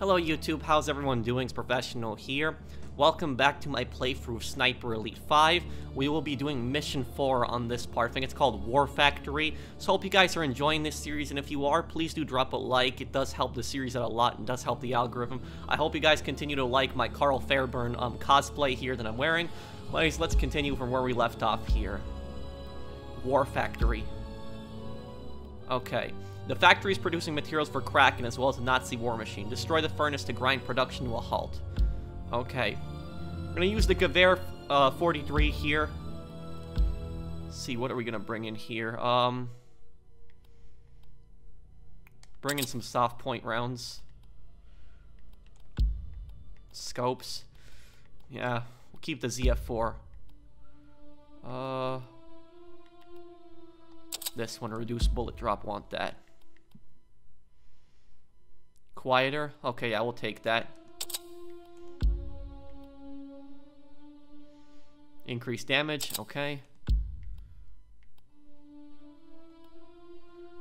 Hello YouTube, how's everyone doing? It's Professional here. Welcome back to my playthrough of Sniper Elite 5. We will be doing Mission 4 on this part. I think it's called War Factory. So hope you guys are enjoying this series, and if you are, please do drop a like. It does help the series out a lot and does help the algorithm. I hope you guys continue to like my Karl Fairburne um, cosplay here that I'm wearing. Anyways, let's continue from where we left off here. War Factory. Okay. The factory is producing materials for Kraken as well as the Nazi war machine. Destroy the furnace to grind production to a halt. Okay. We're gonna use the Gewehr uh, 43 here. Let's see, what are we gonna bring in here? Um, bring in some soft point rounds. Scopes. Yeah, we'll keep the ZF4. Uh, this one, reduce bullet drop, want that. Quieter? Okay, I will take that. Increased damage, okay.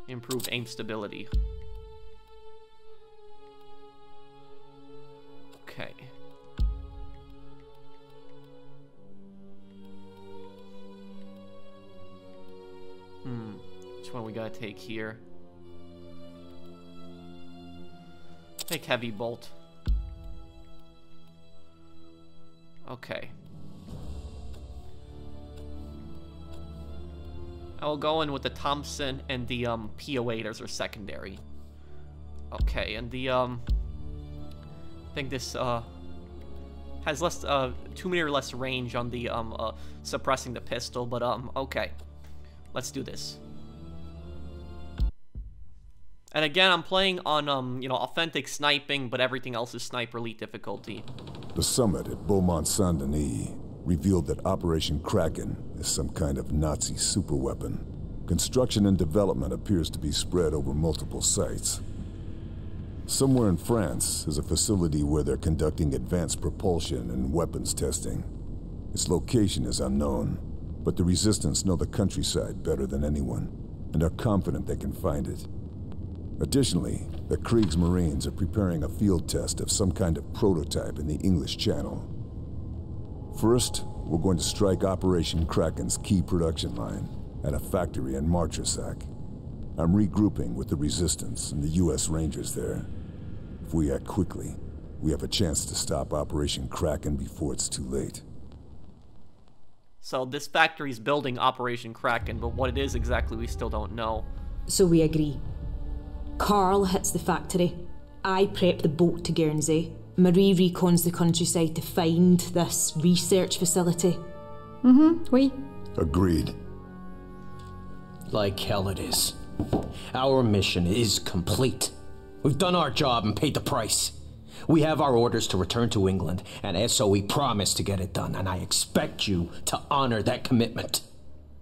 Improve aim stability. Okay. Hmm, which one we gotta take here? Take heavy bolt. Okay. I will go in with the Thompson and the um, P08 as our secondary. Okay, and the um, I think this uh has less uh two meter less range on the um uh suppressing the pistol, but um okay, let's do this. And again, I'm playing on, um, you know, authentic sniping, but everything else is Sniper Elite difficulty. The summit at Beaumont Saint-Denis revealed that Operation Kraken is some kind of Nazi superweapon. Construction and development appears to be spread over multiple sites. Somewhere in France is a facility where they're conducting advanced propulsion and weapons testing. Its location is unknown, but the Resistance know the countryside better than anyone, and are confident they can find it. Additionally, the Kriegsmarines are preparing a field test of some kind of prototype in the English Channel. First, we're going to strike Operation Kraken's key production line at a factory in Martresac. I'm regrouping with the Resistance and the U.S. Rangers there. If we act quickly, we have a chance to stop Operation Kraken before it's too late. So this factory is building Operation Kraken, but what it is exactly we still don't know. So we agree. Karl hits the factory. I prep the boat to Guernsey. Marie recons the countryside to find this research facility. Mm-hmm, oui. Agreed. Like hell it is. Our mission is complete. We've done our job and paid the price. We have our orders to return to England, and SOE promised to get it done, and I expect you to honor that commitment.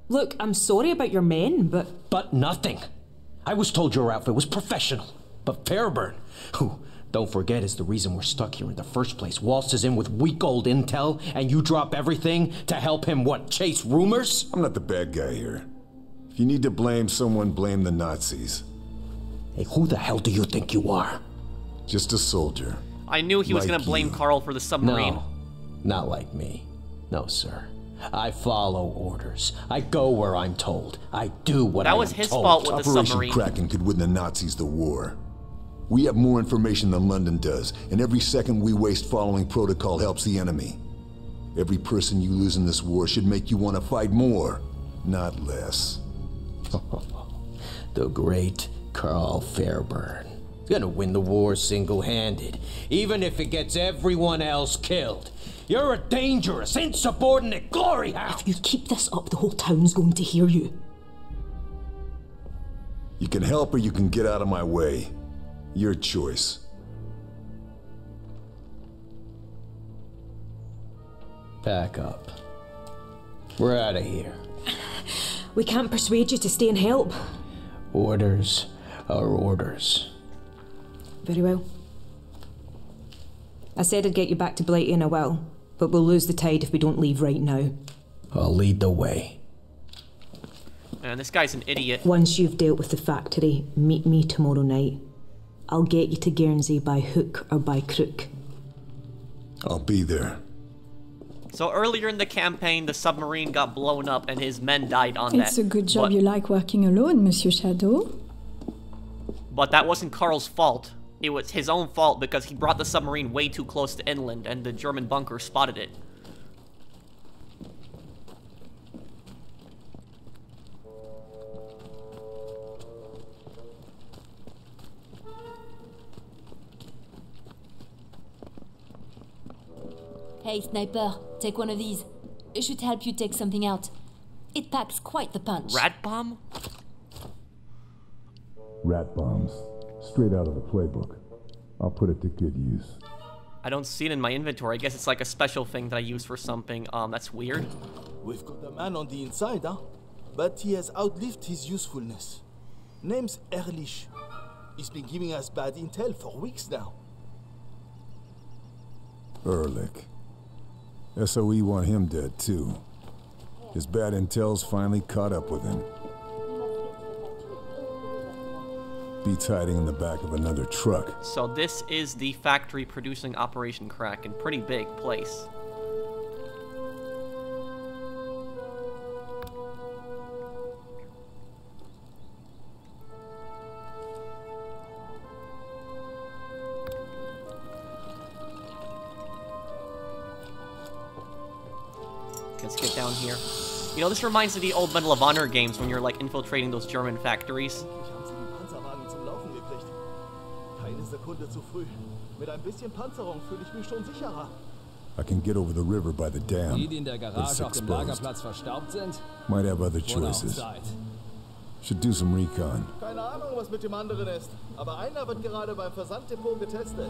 Look, I'm sorry about your men, but. But nothing. I was told your outfit was professional. But Fairburne, who, don't forget, is the reason we're stuck here in the first place, waltzes in with weak old intel, and you drop everything to help him, what, chase rumors? I'm not the bad guy here. If you need to blame someone, blame the Nazis. Hey, who the hell do you think you are? Just a soldier. I knew he was gonna blame you. Karl for the submarine. No, not like me. No, sir. I follow orders. I go where I'm told. I do what I want. That was his told. fault with the Operation submarine. Kraken could win the Nazis the war. We have more information than London does, and every second we waste following protocol helps the enemy. Every person you lose in this war should make you want to fight more, not less. The great Karl Fairburne. He's gonna win the war single-handed, even if it gets everyone else killed. You're a dangerous, insubordinate glory hound! If you keep this up, the whole town's going to hear you. You can help or you can get out of my way. Your choice. Pack up. We're out of here. We can't persuade you to stay and help. Orders are orders. Very well. I said I'd get you back to Blighty and I will, but we'll lose the tide if we don't leave right now. I'll lead the way. Man, this guy's an idiot. Once you've dealt with the factory, meet me tomorrow night. I'll get you to Guernsey by hook or by crook. I'll be there. So earlier in the campaign, the submarine got blown up and his men died on that. It's a good job but, you like working alone, Monsieur Shadow. But that wasn't Karl's fault. It was his own fault because he brought the submarine way too close to inland and the German bunker spotted it. Hey, sniper, take one of these. It should help you take something out. It packs quite the punch. Rat bomb? Rat bombs. Straight out of the playbook. I'll put it to good use. I don't see it in my inventory. I guess it's like a special thing that I use for something. Um, that's weird. We've got a man on the inside, huh? But he has outlived his usefulness. Name's Erlich. He's been giving us bad intel for weeks now. Ehrlich. SOE want him dead too. His bad intel's finally caught up with him. Beats hiding in the back of another truck. So this is the factory producing Operation Kraken. Pretty big place. Let's get down here. You know, this reminds me of the old Medal of Honor games when you're like infiltrating those German factories. Sekunde zu früh. Mit ein bisschen Panzerung fühle ich mich schon sicherer. I can get over the river by the dam. Die, die in der Garage auf dem. Lagerplatz verstaubt sind, Might have other choices. Should do some recon. Keine Ahnung, was mit dem anderen ist. Aber einer wird gerade beim Versanddepot getestet.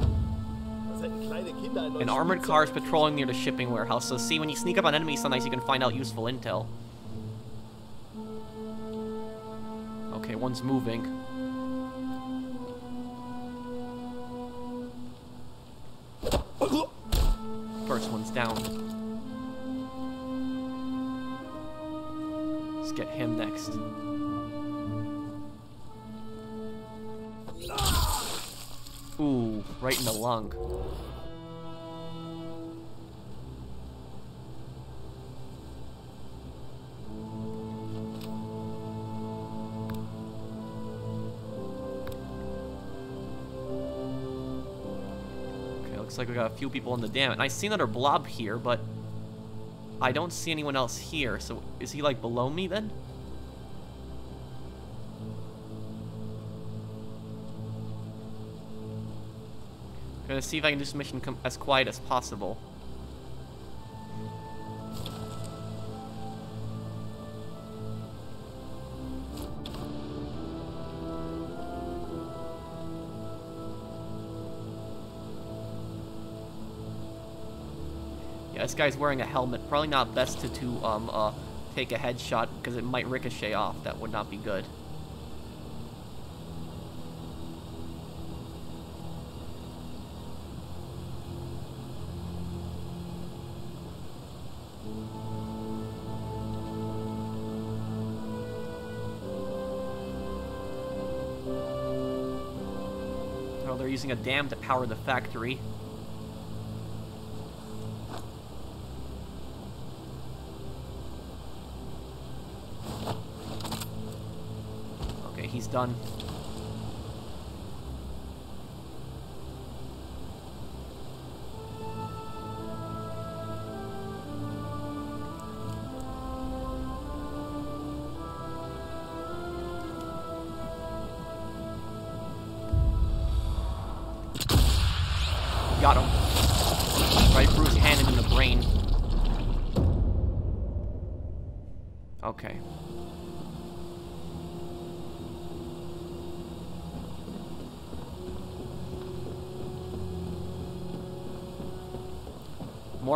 Das hätten kleine Kinder ein An armored car is patrolling near the shipping warehouse, so see, when you sneak up on enemies, sometimes you can find out useful intel. Okay, one's moving. First one's down. Let's get him next. Ooh, right in the lung. Looks like we got a few people in the dam. And I see another blob here, but I don't see anyone else here. So is he like below me then? I'm Gonna see if I can do this mission as quiet as possible. This guy's wearing a helmet. Probably not best to, to um, uh, take a headshot because it might ricochet off. That would not be good. Oh, they're using a dam to power the factory. Done.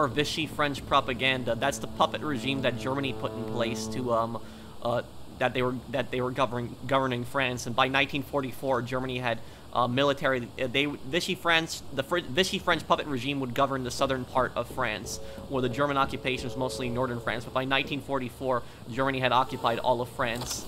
Vichy French propaganda. That's the puppet regime that Germany put in place to um, uh, that they were that they were governing governing France. And by 1944, Germany had uh, military. uh, They Vichy France, the Fr- Vichy French puppet regime would govern the southern part of France, where the German occupation was mostly northern France. But by 1944, Germany had occupied all of France.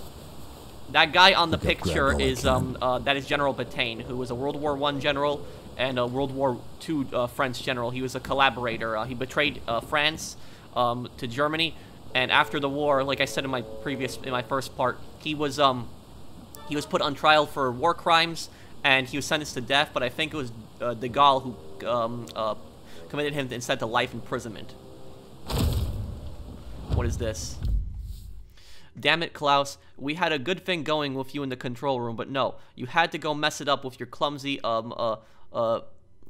That guy on the picture Grab all I is um uh, that is General Pétain, who was a World War One general and a World War II uh, French general. He was a collaborator. Uh, he betrayed uh, France um, to Germany, and after the war, like I said in my previous in my first part, he was um he was put on trial for war crimes and he was sentenced to death. But I think it was uh, De Gaulle who um, uh, committed him instead to life imprisonment. What is this? Damn it, Klaus. We had a good thing going with you in the control room, but no. You had to go mess it up with your clumsy, um, uh, uh,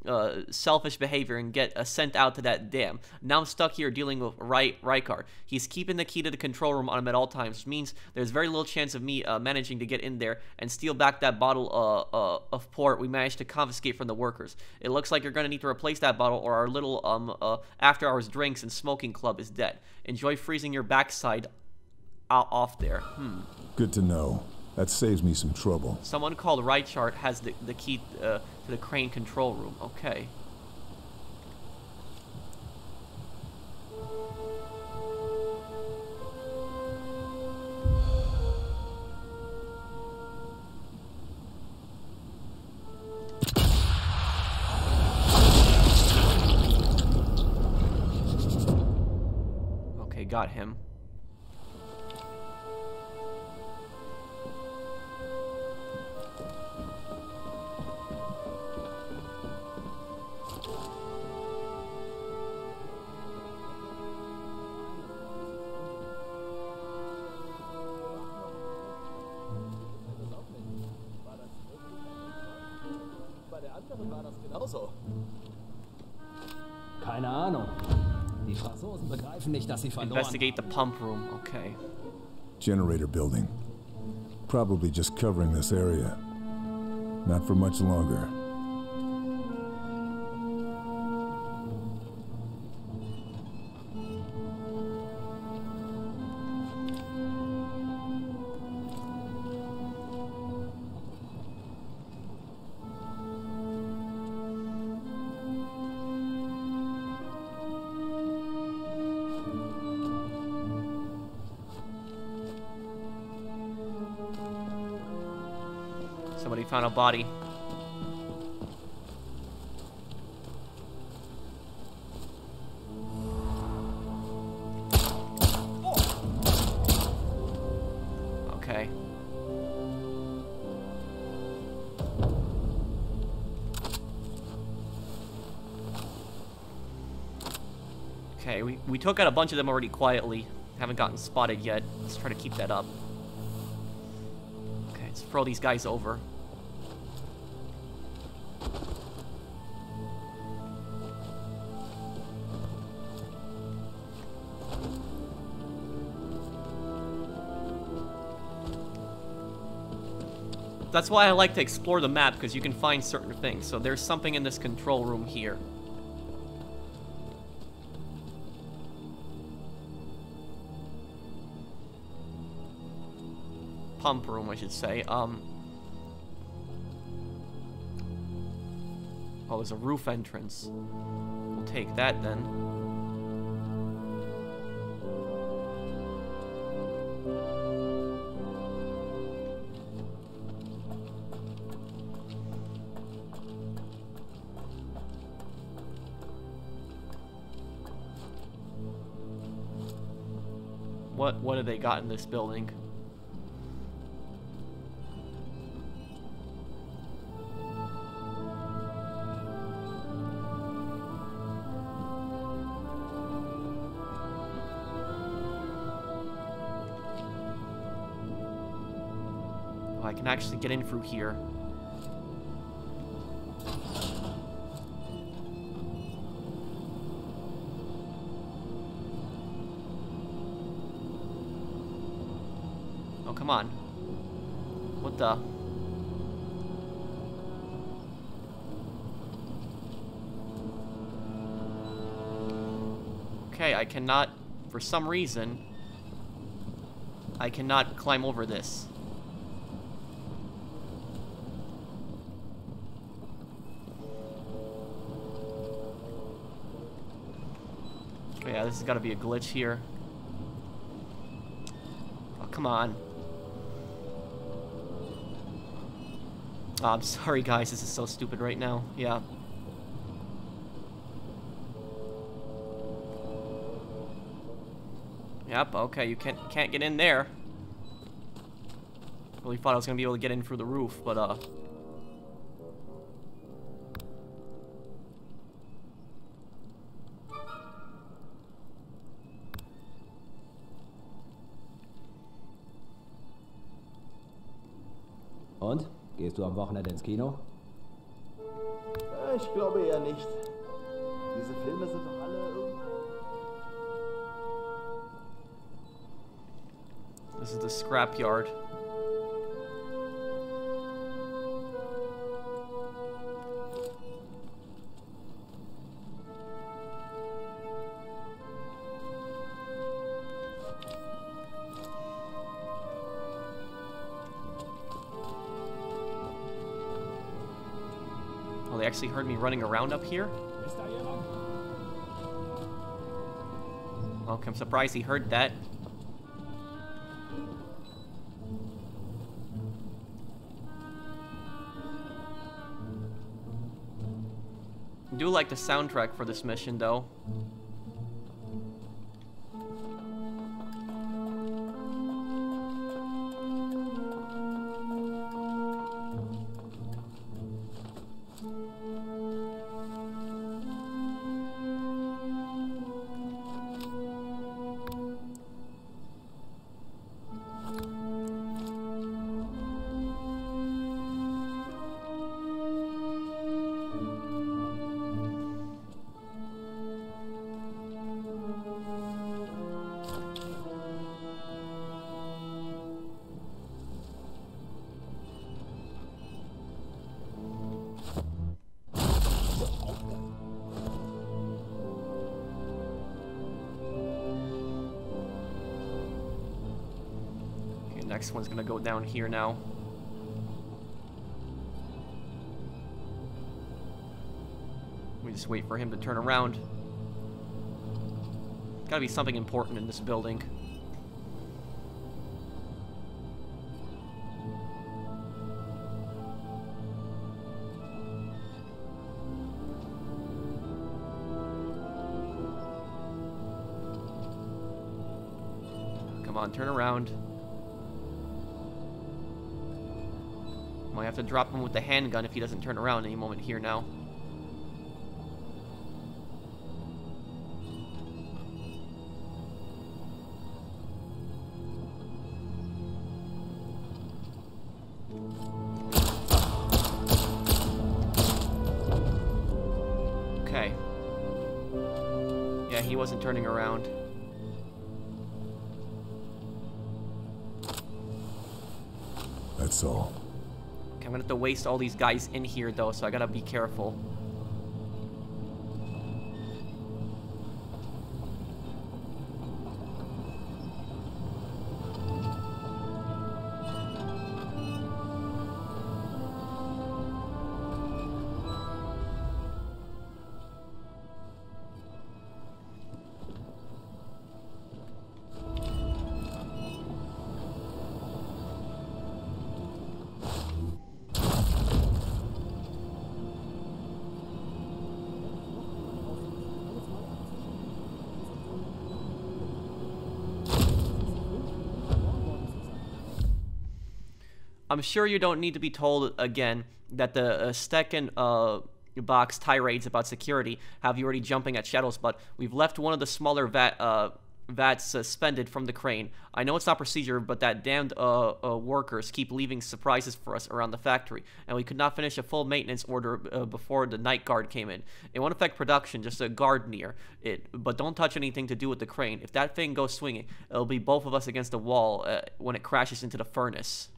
uh, selfish behavior and get uh, sent out to that dam. Now I'm stuck here dealing with Ry Rykard. He's keeping the key to the control room on him at all times, which means there's very little chance of me uh, managing to get in there and steal back that bottle uh, uh, of port we managed to confiscate from the workers. It looks like you're going to need to replace that bottle or our little um, uh, after-hours drinks and smoking club is dead. Enjoy freezing your backside out off there. Hmm. Good to know. That saves me some trouble. Someone called Reichart has the, the key uh, to the crane control room. Okay. Okay, got him. Begreifen nicht, dass sie verloren Investigate the pump room. Okay. Generator building. Probably just covering this area. Not for much longer. Body. Okay. Okay, we, we took out a bunch of them already quietly. Haven't gotten spotted yet. Let's try to keep that up. Okay, let's throw these guys over. That's why I like to explore the map, because you can find certain things. So there's something in this control room here. Pump room, I should say. Um. Oh, there's a roof entrance. We'll take that then. Got in this building? Oh, I can actually get in through here. Come on. What the? Okay, I cannot, for some reason, I cannot climb over this. Oh, yeah, this has got to be a glitch here. Oh, come on. Oh, I'm sorry, guys. This is so stupid right now. Yeah. Yep, okay, you can't can't get in there. Really thought I was gonna be able to get in through the roof, but uh Gehst du am Wochenende ins Kino? Ich glaube eher nicht. Diese Filme sind doch alle irgendwie. this is the scrapyard. Actually heard me running around up here? Okay, I'm surprised he heard that. I do like the soundtrack for this mission, though. Down here now. We just wait for him to turn around. Gotta be something important in this building. Come on, turn around. Might have to drop him with the handgun if he doesn't turn around any moment here now. Waste all these guys in here though, so I gotta be careful. I'm sure you don't need to be told again that the uh, Stecken uh, box tirades about security have you already jumping at shadows, but we've left one of the smaller uh, vats suspended from the crane. I know it's not procedure, but that damned uh, uh, workers keep leaving surprises for us around the factory, and we could not finish a full maintenance order uh, before the night guard came in. It won't affect production, just a guard near it, but don't touch anything to do with the crane. If that thing goes swinging, it'll be both of us against the wall when it crashes into the furnace.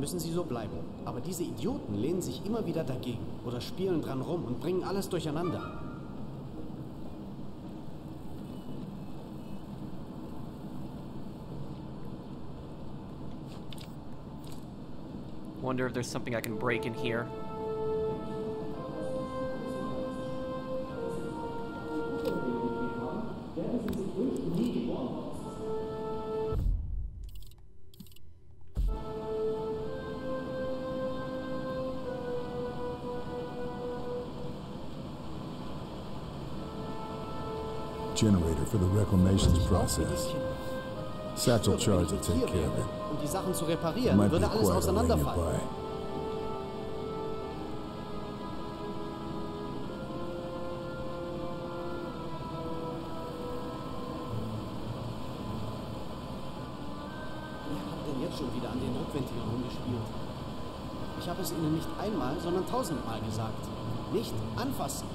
Müssen Sie so bleiben. Aber diese Idioten lehnen sich immer wieder dagegen oder spielen dran rum und bringen alles durcheinander. Wonder if there's something I can break in here. For the reclamations process. Satchel charge will take care of it. um die Sachen zu It reparieren, might würde alles auseinanderfallen. nearby. Wer hat denn jetzt schon wieder an den Druckventilen rumgespielt? Ich habe es Ihnen nicht einmal, sondern tausendmal gesagt. Nicht anfassen.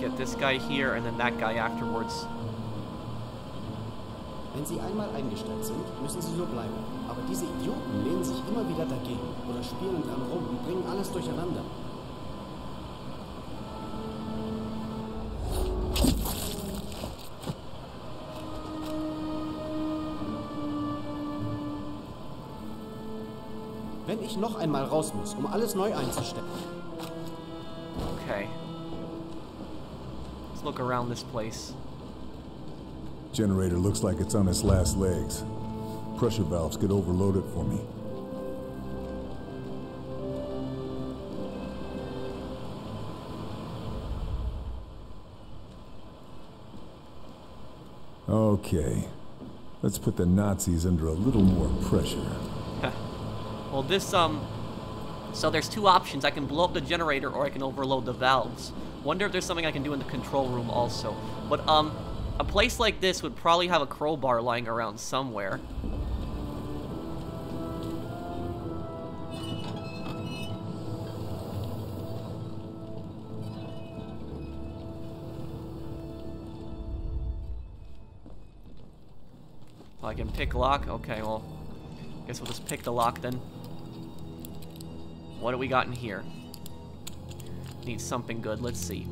Get this guy here and then that guy afterwards. Wenn Sie einmal eingestellt sind, müssen Sie so bleiben. Aber diese Idioten lehnen sich immer wieder dagegen oder spielen dran rum und bringen alles durcheinander. Wenn ich noch einmal raus muss, um alles neu einzustellen, look around this place. Generator looks like it's on its last legs. Pressure valves get overloaded for me. Okay. Let's put the Nazis under a little more pressure. Well, this, um... So there's two options. I can blow up the generator or I can overload the valves. Wonder if there's something I can do in the control room also. But, um, a place like this would probably have a crowbar lying around somewhere. I can pick lock? Okay, well, guess we'll just pick the lock then. What do we got in here? Need something good. Let's see.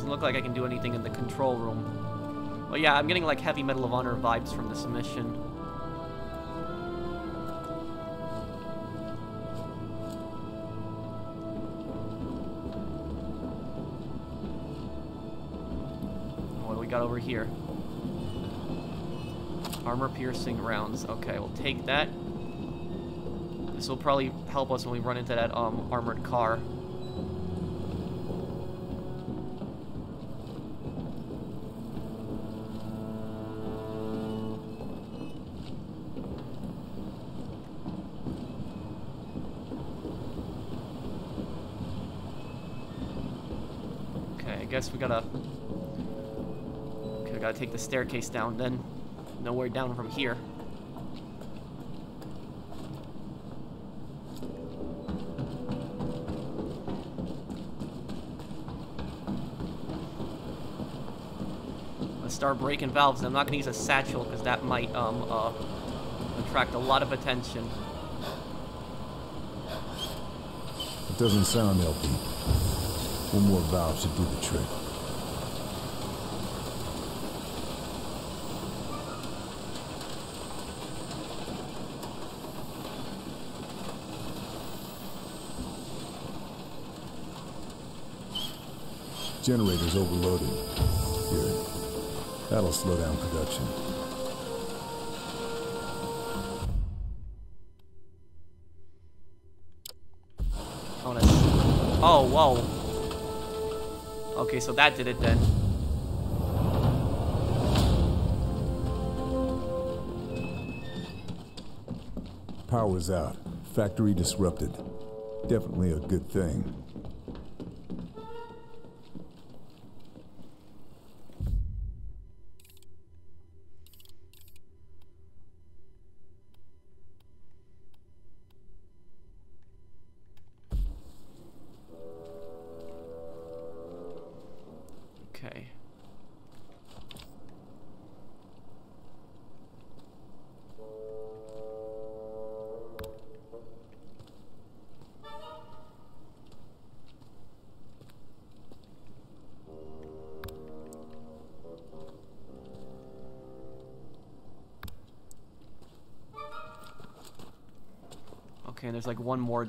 Doesn't look like I can do anything in the control room. Well, yeah, I'm getting like heavy Medal of Honor vibes from this mission. What do we got over here? Armor piercing rounds. Okay, we'll take that. This will probably help us when we run into that um armored car. Okay, I guess we gotta. Okay, we gotta take the staircase down then. Nowhere down from here. Let's start breaking valves. I'm not gonna use a satchel because that might um uh attract a lot of attention. It doesn't sound healthy. One more valve should do the trick. Generator's overloaded. Good. That'll slow down production. Okay, so that did it then. Power's out. Factory disrupted. Definitely a good thing. Okay, and there's like one more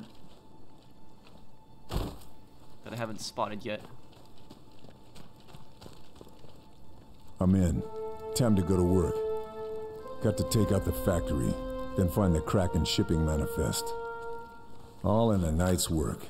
that I haven't spotted yet. I'm in. Time to go to work. Got to take out the factory, then find the Kraken shipping manifest. All in a night's work.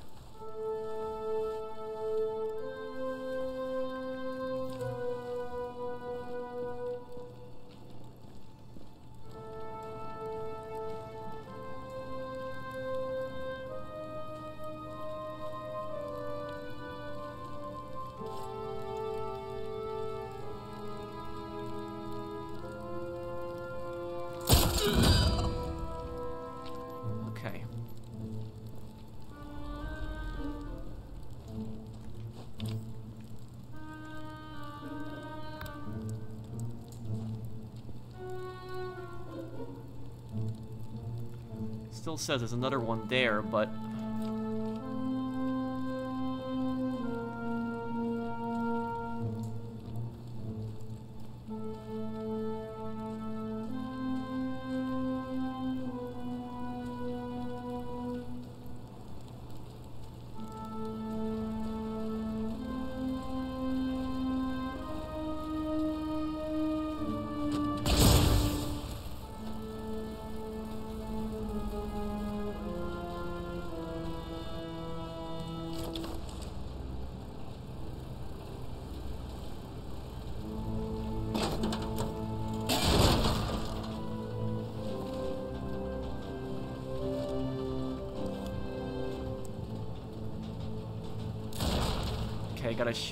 Says there's another one there, but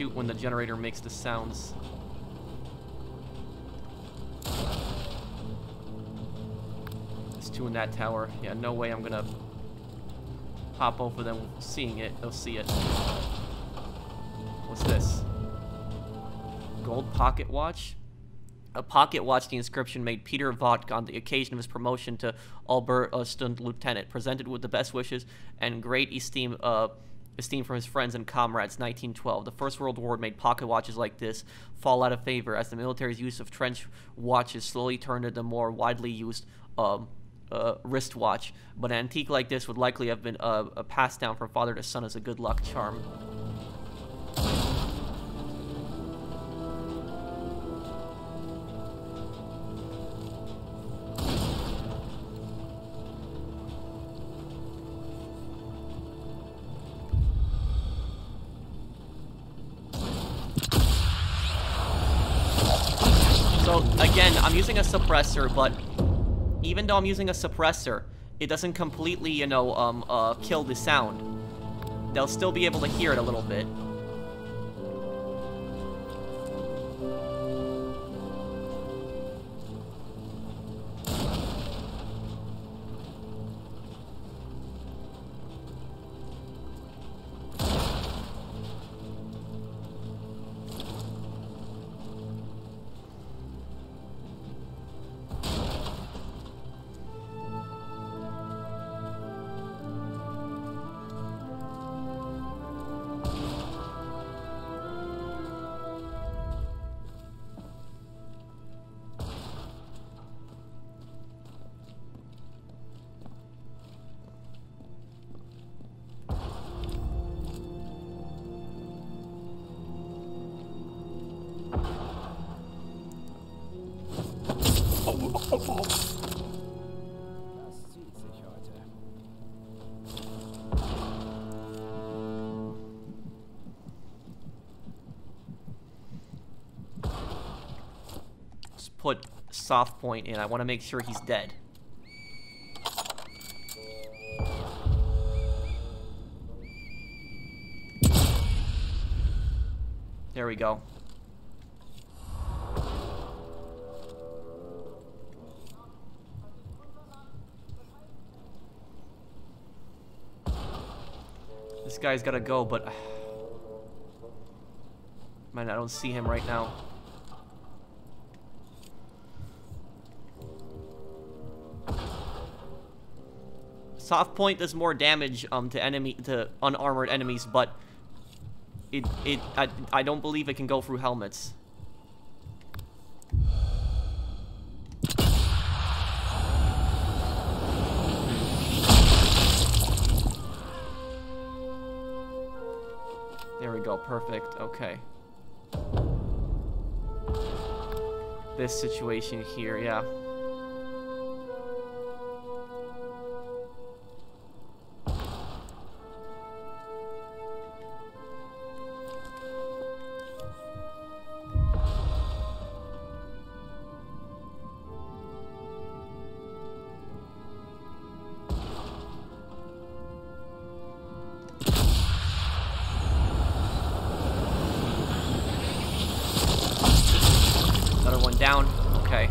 shoot when the generator makes the sounds. There's two in that tower. Yeah, no way I'm gonna hop over them seeing it. They'll see it. What's this? Gold pocket watch? A pocket watch, the inscription made Peter Vodka on the occasion of his promotion to Oberstund Lieutenant, presented with the best wishes and great esteem, uh, esteem from his friends and comrades. 1912. The First World War made pocket watches like this fall out of favor as the military's use of trench watches slowly turned into the more widely used um, uh, wristwatch. But an antique like this would likely have been uh, passed down from father to son as a good luck charm. I'm using a suppressor, but even though I'm using a suppressor, it doesn't completely, you know, um, uh, kill the sound. They'll still be able to hear it a little bit. Soft point in. I want to make sure he's dead. There we go. This guy's gotta go, but... Man, I don't see him right now. Soft point does more damage um to enemy to unarmored enemies, but it it I, I don't believe it can go through helmets. There we go, perfect, okay. This situation here, yeah. Okay.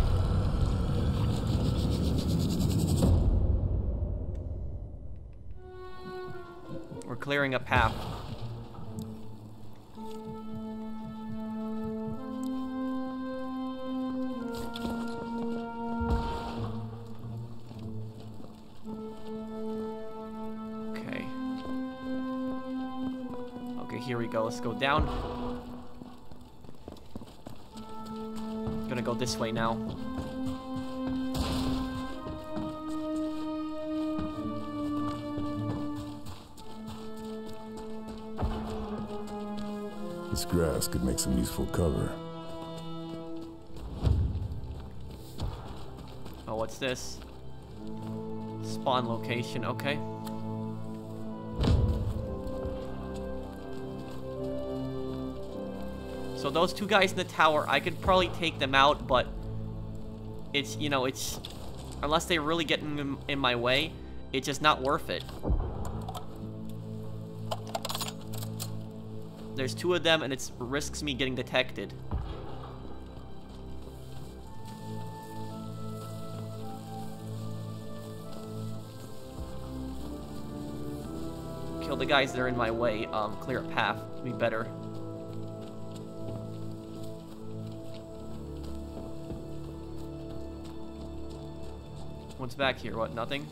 We're clearing a path. Okay. Okay, here we go. Let's go down. This way now. This grass could make some useful cover. Oh, what's this? Spawn location, okay. So those two guys in the tower, I could probably take them out, but it's, you know, it's, unless they really get in, in my way, it's just not worth it. There's two of them, and it risks me getting detected. Kill the guys that are in my way, um, clear a path, be better. What's back here? What, nothing?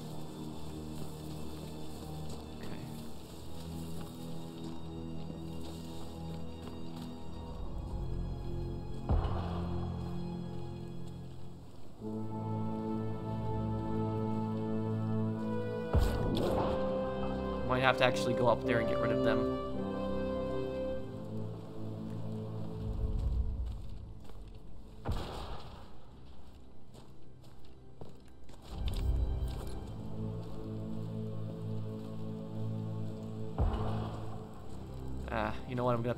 Might have to actually go up there and get rid of them.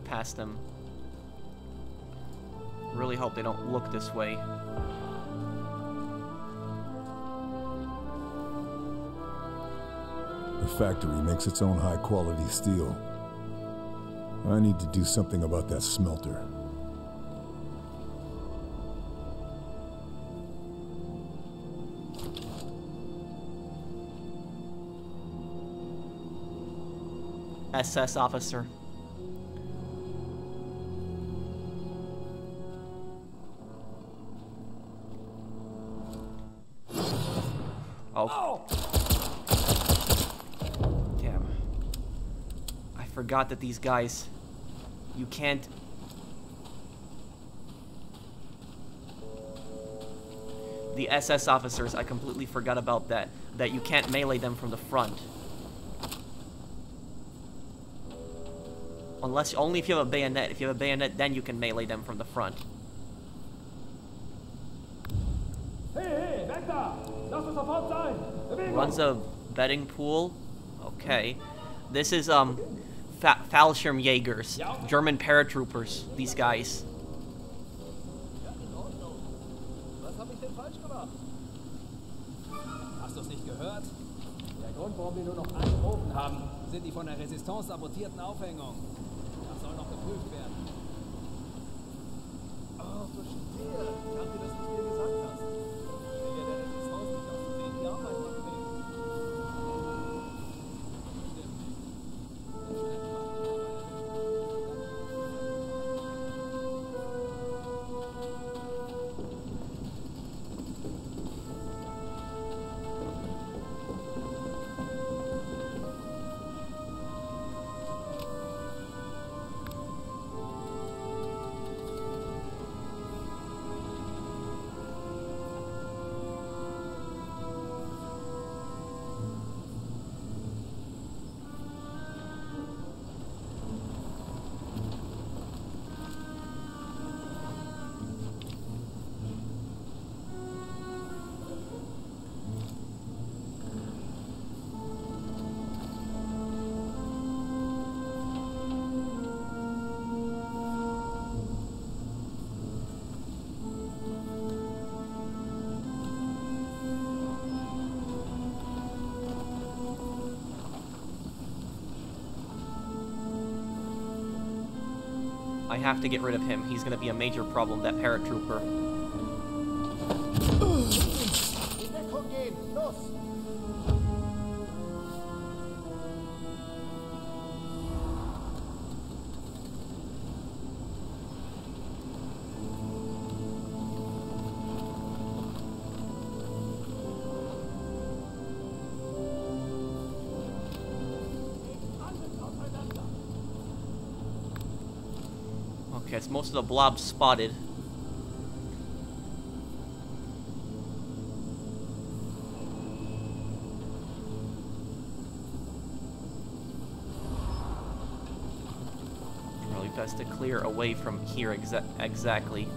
Know what? I'm gonna pass them. Really hope they don't look this way. The factory makes its own high-quality steel. I need to do something about that smelter. SS officer. Forgot that these guys. You can't. The SS officers, I completely forgot about that. That you can't melee them from the front. Unless, only if you have a bayonet. If you have a bayonet, then you can melee them from the front. Runs a betting pool. Okay. This is, um, Fallschirmjägers, German paratroopers, these guys. Der Grund, warum wir nur noch einen Proben haben, sind die von der Resistance sabotierten Aufhängungen. Das soll noch geprüft werden. Oh, verstehe. Ich habe das nicht mehr gesagt? I have to get rid of him. He's gonna be a major problem, that paratrooper. It's most of the blobs spotted. Probably best to clear away from here exa exactly.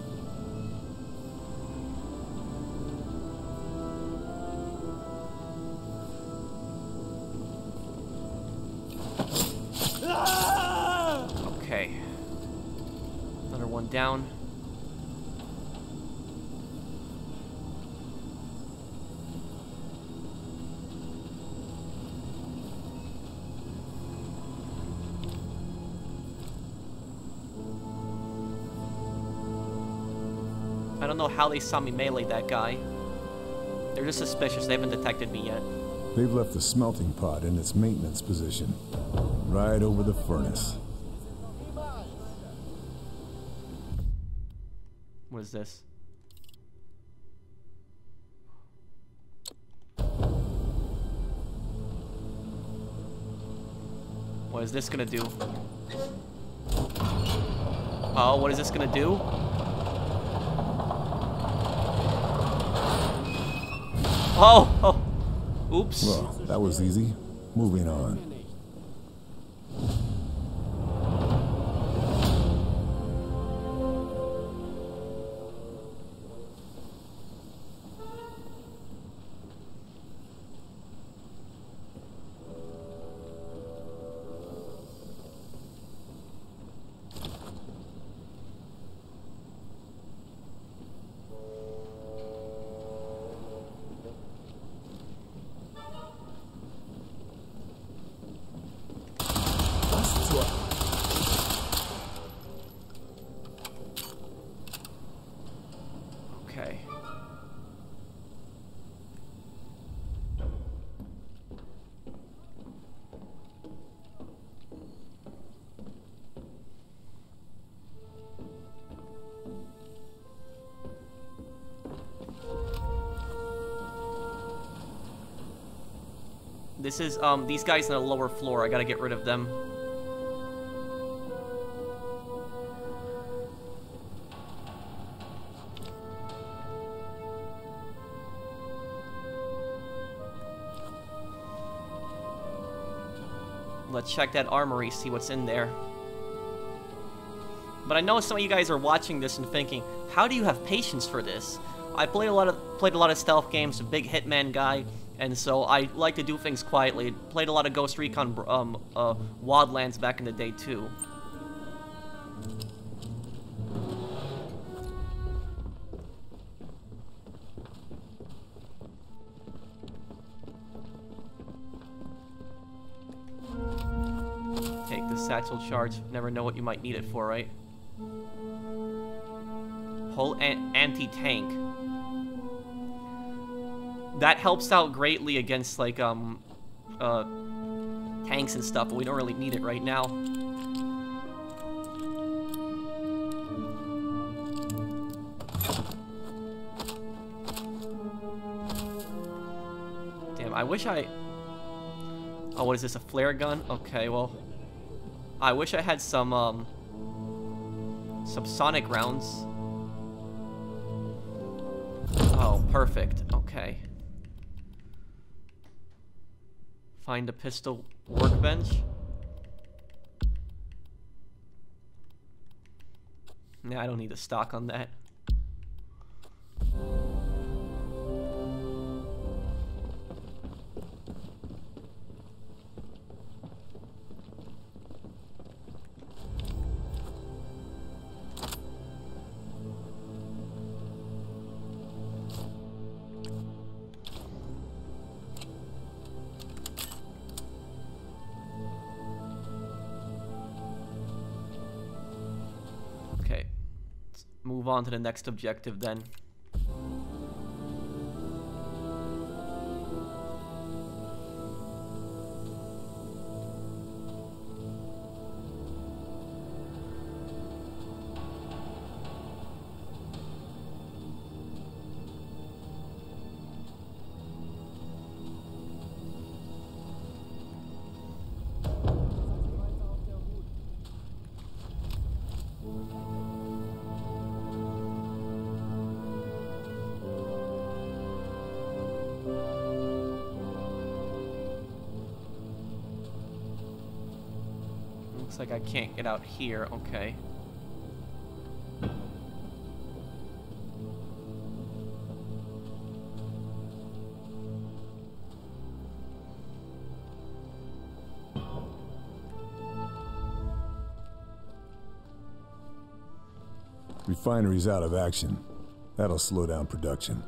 Down. I don't know how they saw me melee that guy. They're just suspicious. They haven't detected me yet. They've left the smelting pot in its maintenance position, right over the furnace. Is this? What is this gonna do? Oh, what is this gonna do? Oh, oh, oops. Well, that was easy. Moving on. This is, um, these guys on the lower floor. I gotta get rid of them. Let's check that armory, see what's in there. But I know some of you guys are watching this and thinking, how do you have patience for this? I played a lot of played a lot of stealth games, a big Hitman guy, and so I like to do things quietly. Played a lot of Ghost Recon um, uh, Wildlands back in the day, too. Take the satchel charge. Never know what you might need it for, right? Whole an anti-tank. That helps out greatly against, like, um, uh, tanks and stuff, but we don't really need it right now. Damn, I wish I... Oh, what is this, a flare gun? Okay, well... I wish I had some, um... Some sonic rounds. Oh, perfect. Okay. Find a pistol workbench. Yeah, I don't need a stock on that. On to the next objective then. Can't get out here. Okay. Refinery's out of action. That'll slow down production.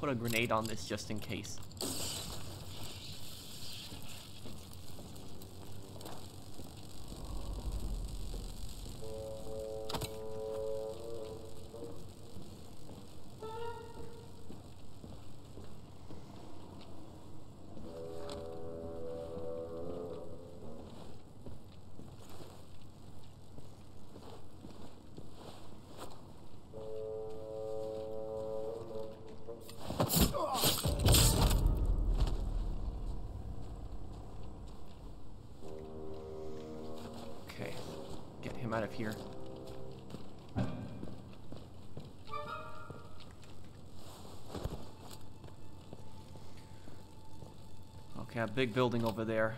Put a grenade on this just in case. A big building over there.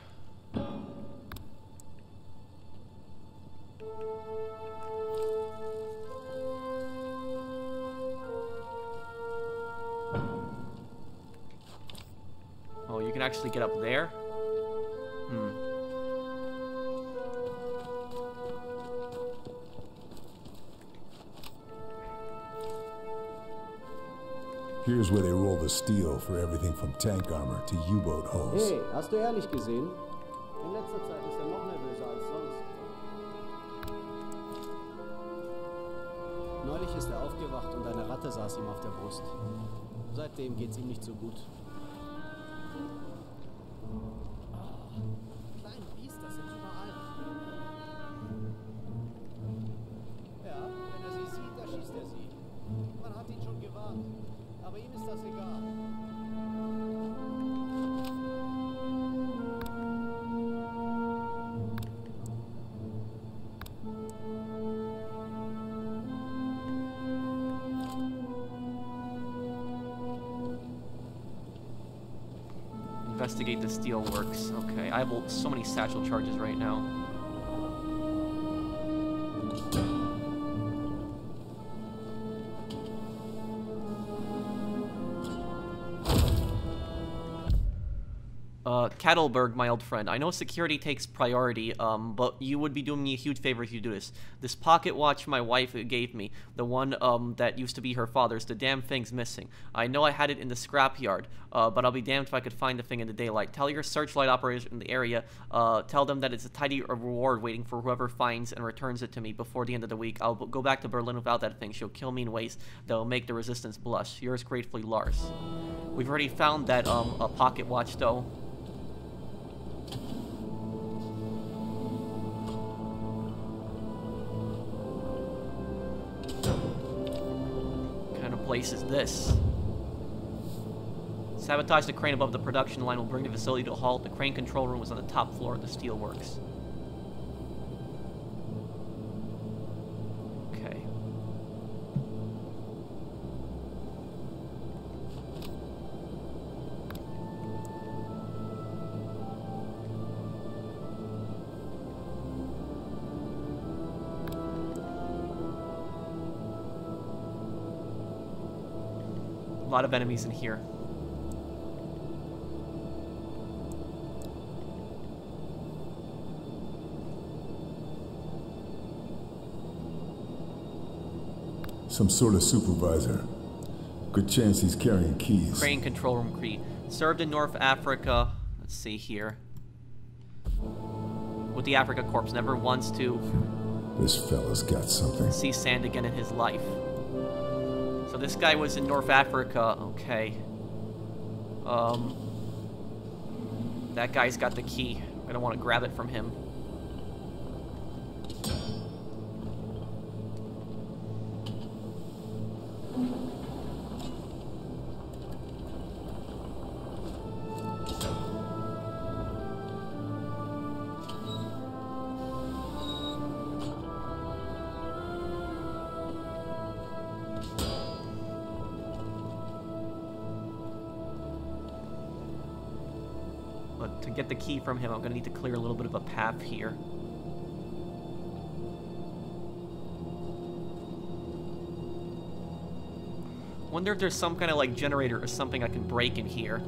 To U-boat hulls. Hey, hast du ehrlich gesehen? In letzter Zeit ist er noch nervöser als sonst. Neulich ist er aufgewacht und eine Ratte saß ihm auf der Brust. Seitdem geht's ihm nicht so gut. Steel works. Okay, I have so many satchel charges right now. My old friend. I know security takes priority, um, but you would be doing me a huge favor if you do this. This pocket watch my wife gave me, the one um, that used to be her father's, the damn thing's missing. I know I had it in the scrapyard, uh, but I'll be damned if I could find the thing in the daylight. Tell your searchlight operators in the area, uh, tell them that it's a tidy reward waiting for whoever finds and returns it to me before the end of the week. I'll go back to Berlin without that thing. She'll kill me in ways that will make the resistance blush. Yours gratefully, Lars. We've already found that um, a pocket watch, though. Place is this? Sabotage the crane above the production line will bring the facility to a halt. The crane control room was on the top floor of the steelworks. Lot of enemies in here. Some sort of supervisor. Good chance he's carrying keys. Crane control room Cree. Served in North Africa. Let's see here. With the Africa Corps. Never wants to This fella's got something. see sand again in his life. This guy was in North Africa. Okay. Um. That guy's got the key. I'm gonna want to grab it from him. Key from him, I'm gonna need to clear a little bit of a path here. Wonder if there's some kind of like generator or something I can break in here.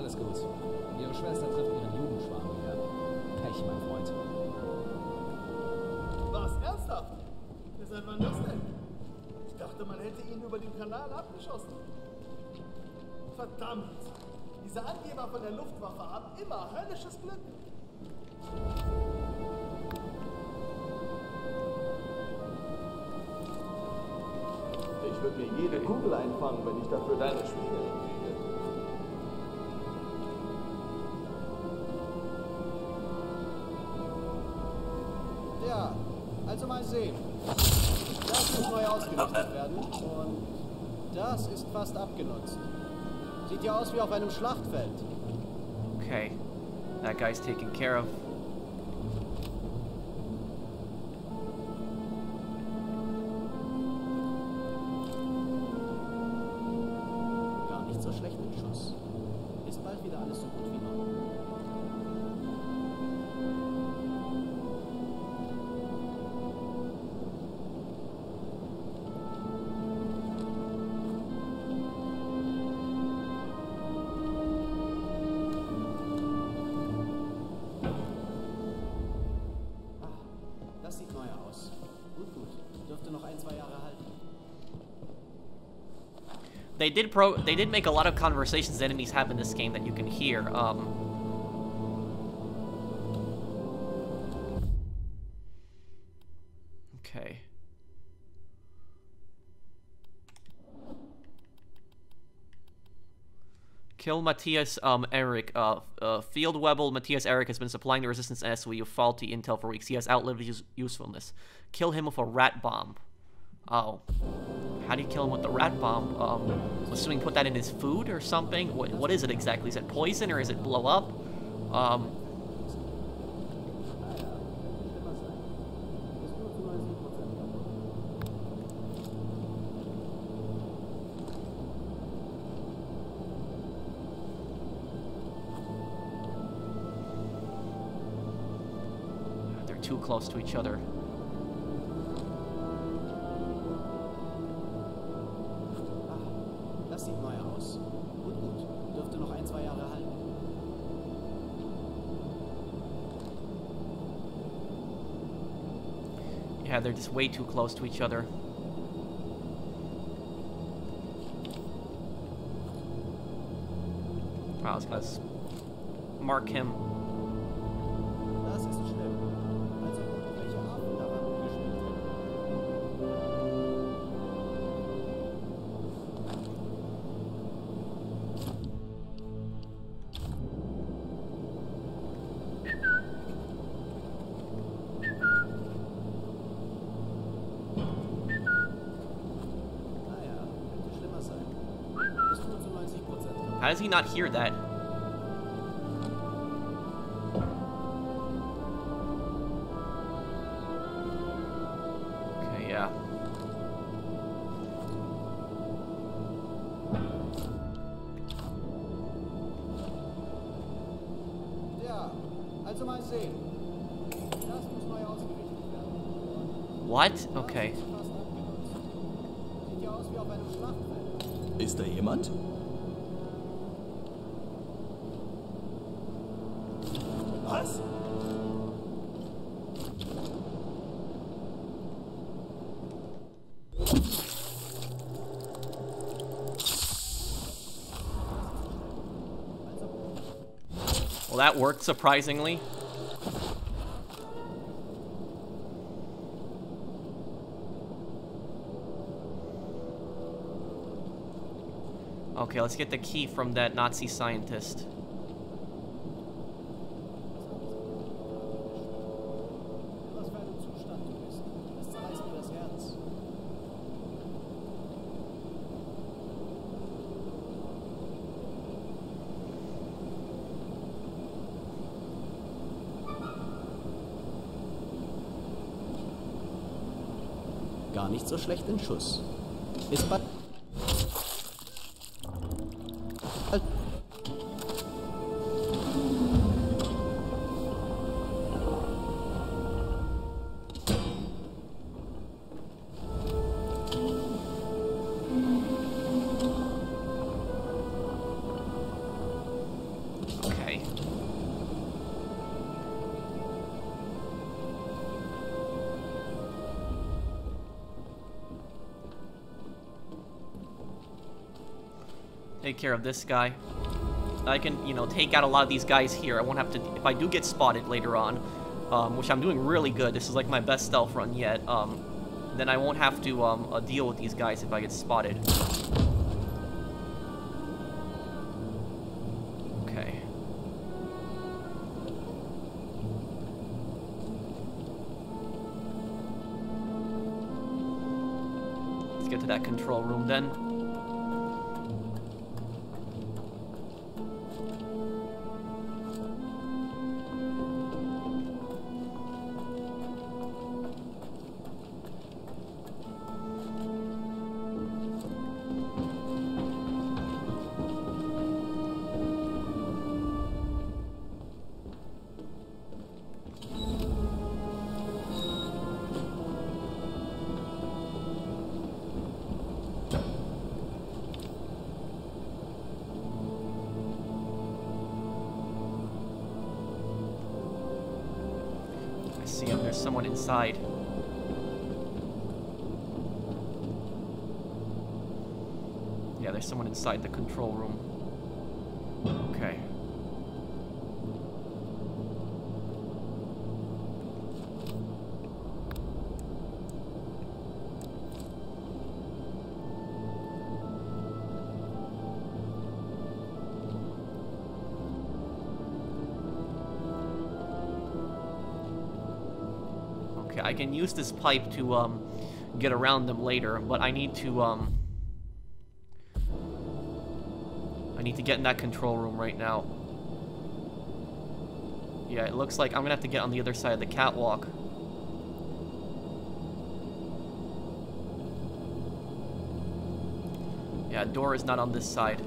Alles gut. Ihre Schwester trifft ihren Jugendschwarm wieder. Pech, mein Freund. Was? Ernsthaft? Ja, seit wann das denn? Ich dachte, man hätte ihn über den Kanal abgeschossen. Verdammt! Diese Angeber von der Luftwaffe haben immer höllisches Glück. Ich würde mir jede Kugel einfangen, wenn ich dafür deine Schwiegerin das ist fast abgenutzt. Sieht ja aus wie auf einem Schlachtfeld. Okay. That guy's taken care of. They did pro they did make a lot of conversations enemies have in this game that you can hear. Um, okay. Kill Matthias um, Eric. Uh, uh, Feldwebel Matthias Eric has been supplying the resistance SOE with faulty intel for weeks. He has outlived his usefulness. Kill him with a rat bomb. Oh. How do you kill him with the rat bomb? Um, assuming put that in his food or something? What, what is it exactly? Is it poison or is it blow up? Um, they're too close to each other. Das sieht neu aus. Gut, gut. Dürfte noch ein, zwei Jahre halten. Yeah, they're just way too close to each other. Wow, I was gonna mark him. How does he not hear that? That worked surprisingly. Okay, let's get the key from that Nazi scientist. So schlecht in Schuss. Ist bald. Care of this guy. I can, you know, take out a lot of these guys here. I won't have to, if I do get spotted later on, um, which I'm doing really good, this is like my best stealth run yet, um, then I won't have to um, uh, deal with these guys if I get spotted. Okay. Let's get to that control room then. Someone inside. Yeah, there's there's someone inside the control room. Use this pipe to um, get around them later, but I need to um, I need to get in that control room right now. Yeah, it looks like I'm gonna have to get on the other side of the catwalk. Yeah, door is not on this side.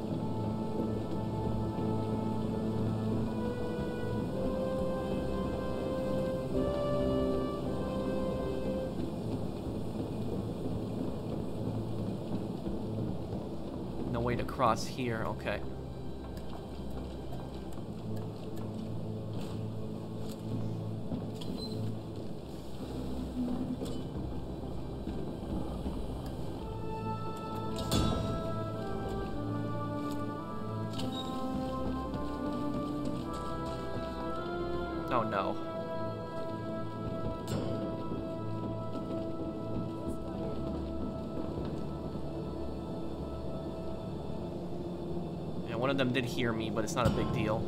No way to cross here, okay. Hear me, but it's not a big deal.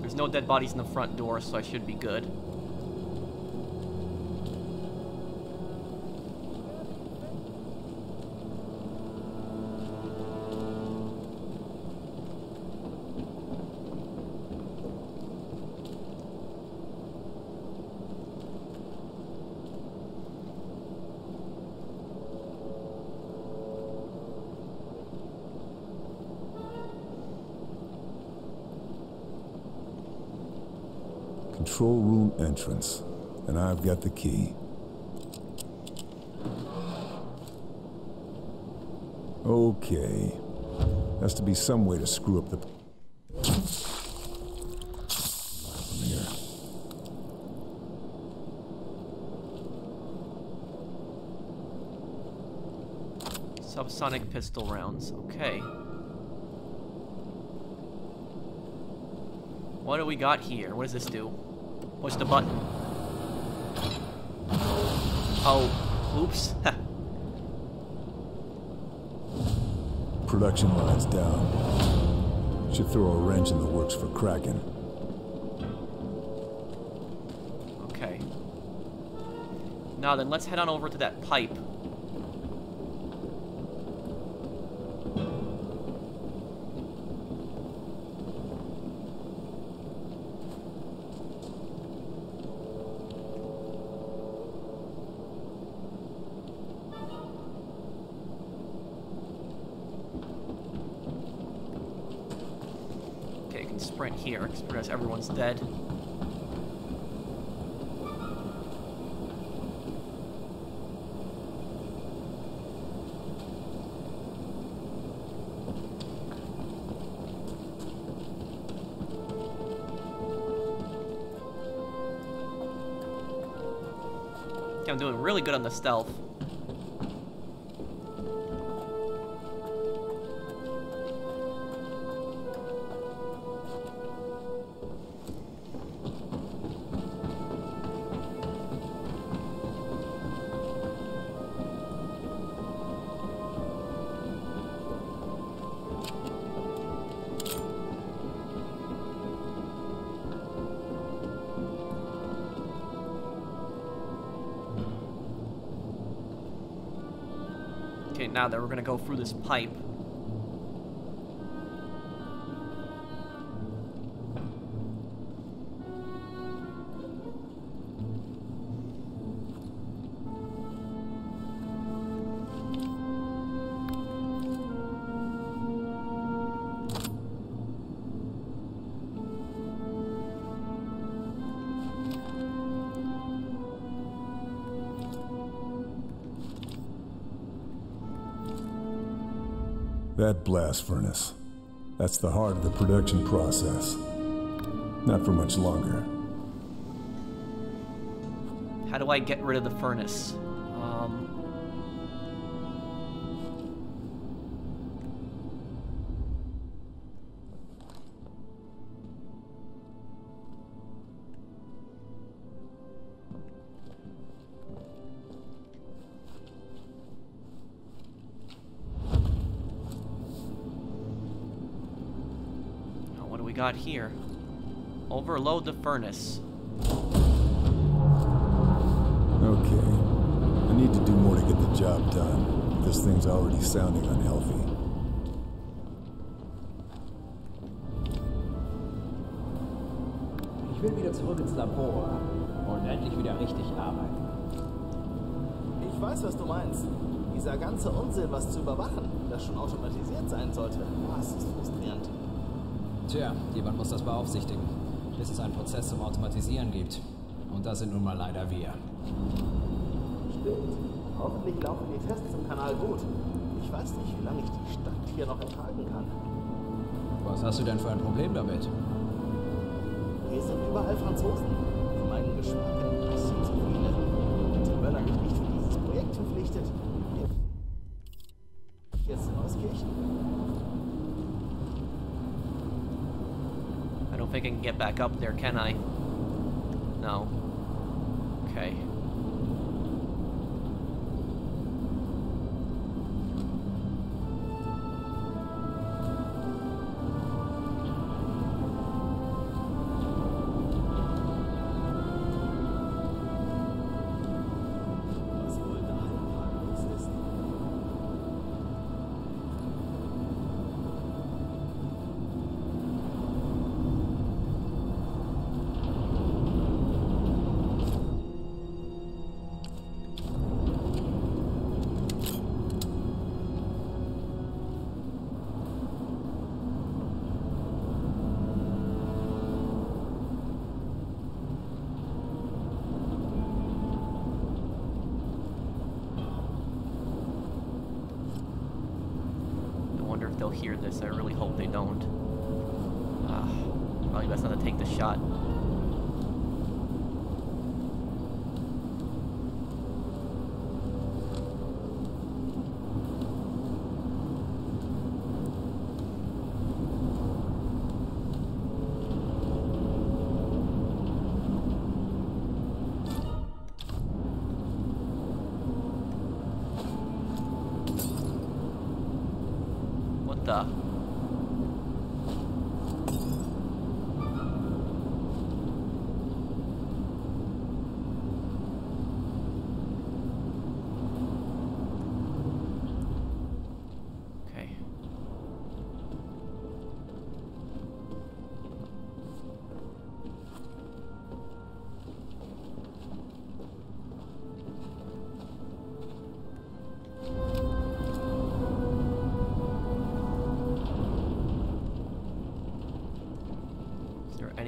There's no dead bodies in the front door, so I should be good. Control room entrance. And I've got the key. Okay. Has to be some way to screw up the... Subsonic pistol rounds, okay. What do we got here? What does this do? Push the button. Oh, oops. Production line's down. Should throw a wrench in the works for Kraken. okay. Now then, let's head on over to that pipe. Okay, I can here because everyone's dead. I'm doing really good on the stealth. That we're gonna go through this pipe. Blast furnace. That's the heart of the production process. Not for much longer. How do I get rid of the furnace? Got here? Overload the furnace. Okay. I need to do more to get the job done. This thing's already sounding unhealthy. Ich will wieder zurück ins Labor und endlich wieder richtig arbeiten. Ich weiß, was du meinst. Dieser ganze Unsinn, was zu überwachen, das schon automatisiert sein sollte, das ist frustrierend. Tja, jemand muss das beaufsichtigen, bis es einen Prozess zum Automatisieren gibt. Und das sind nun mal leider wir. Stimmt. Hoffentlich laufen die Tests im Kanal gut. Ich weiß nicht, wie lange ich die Stadt hier noch ertragen kann. Was hast du denn für ein Problem damit? Hier sind überall Franzosen. Für meinen Geschmack ein bisschen zu viele. Die Möller mich nicht don't think I can get back up there, can I?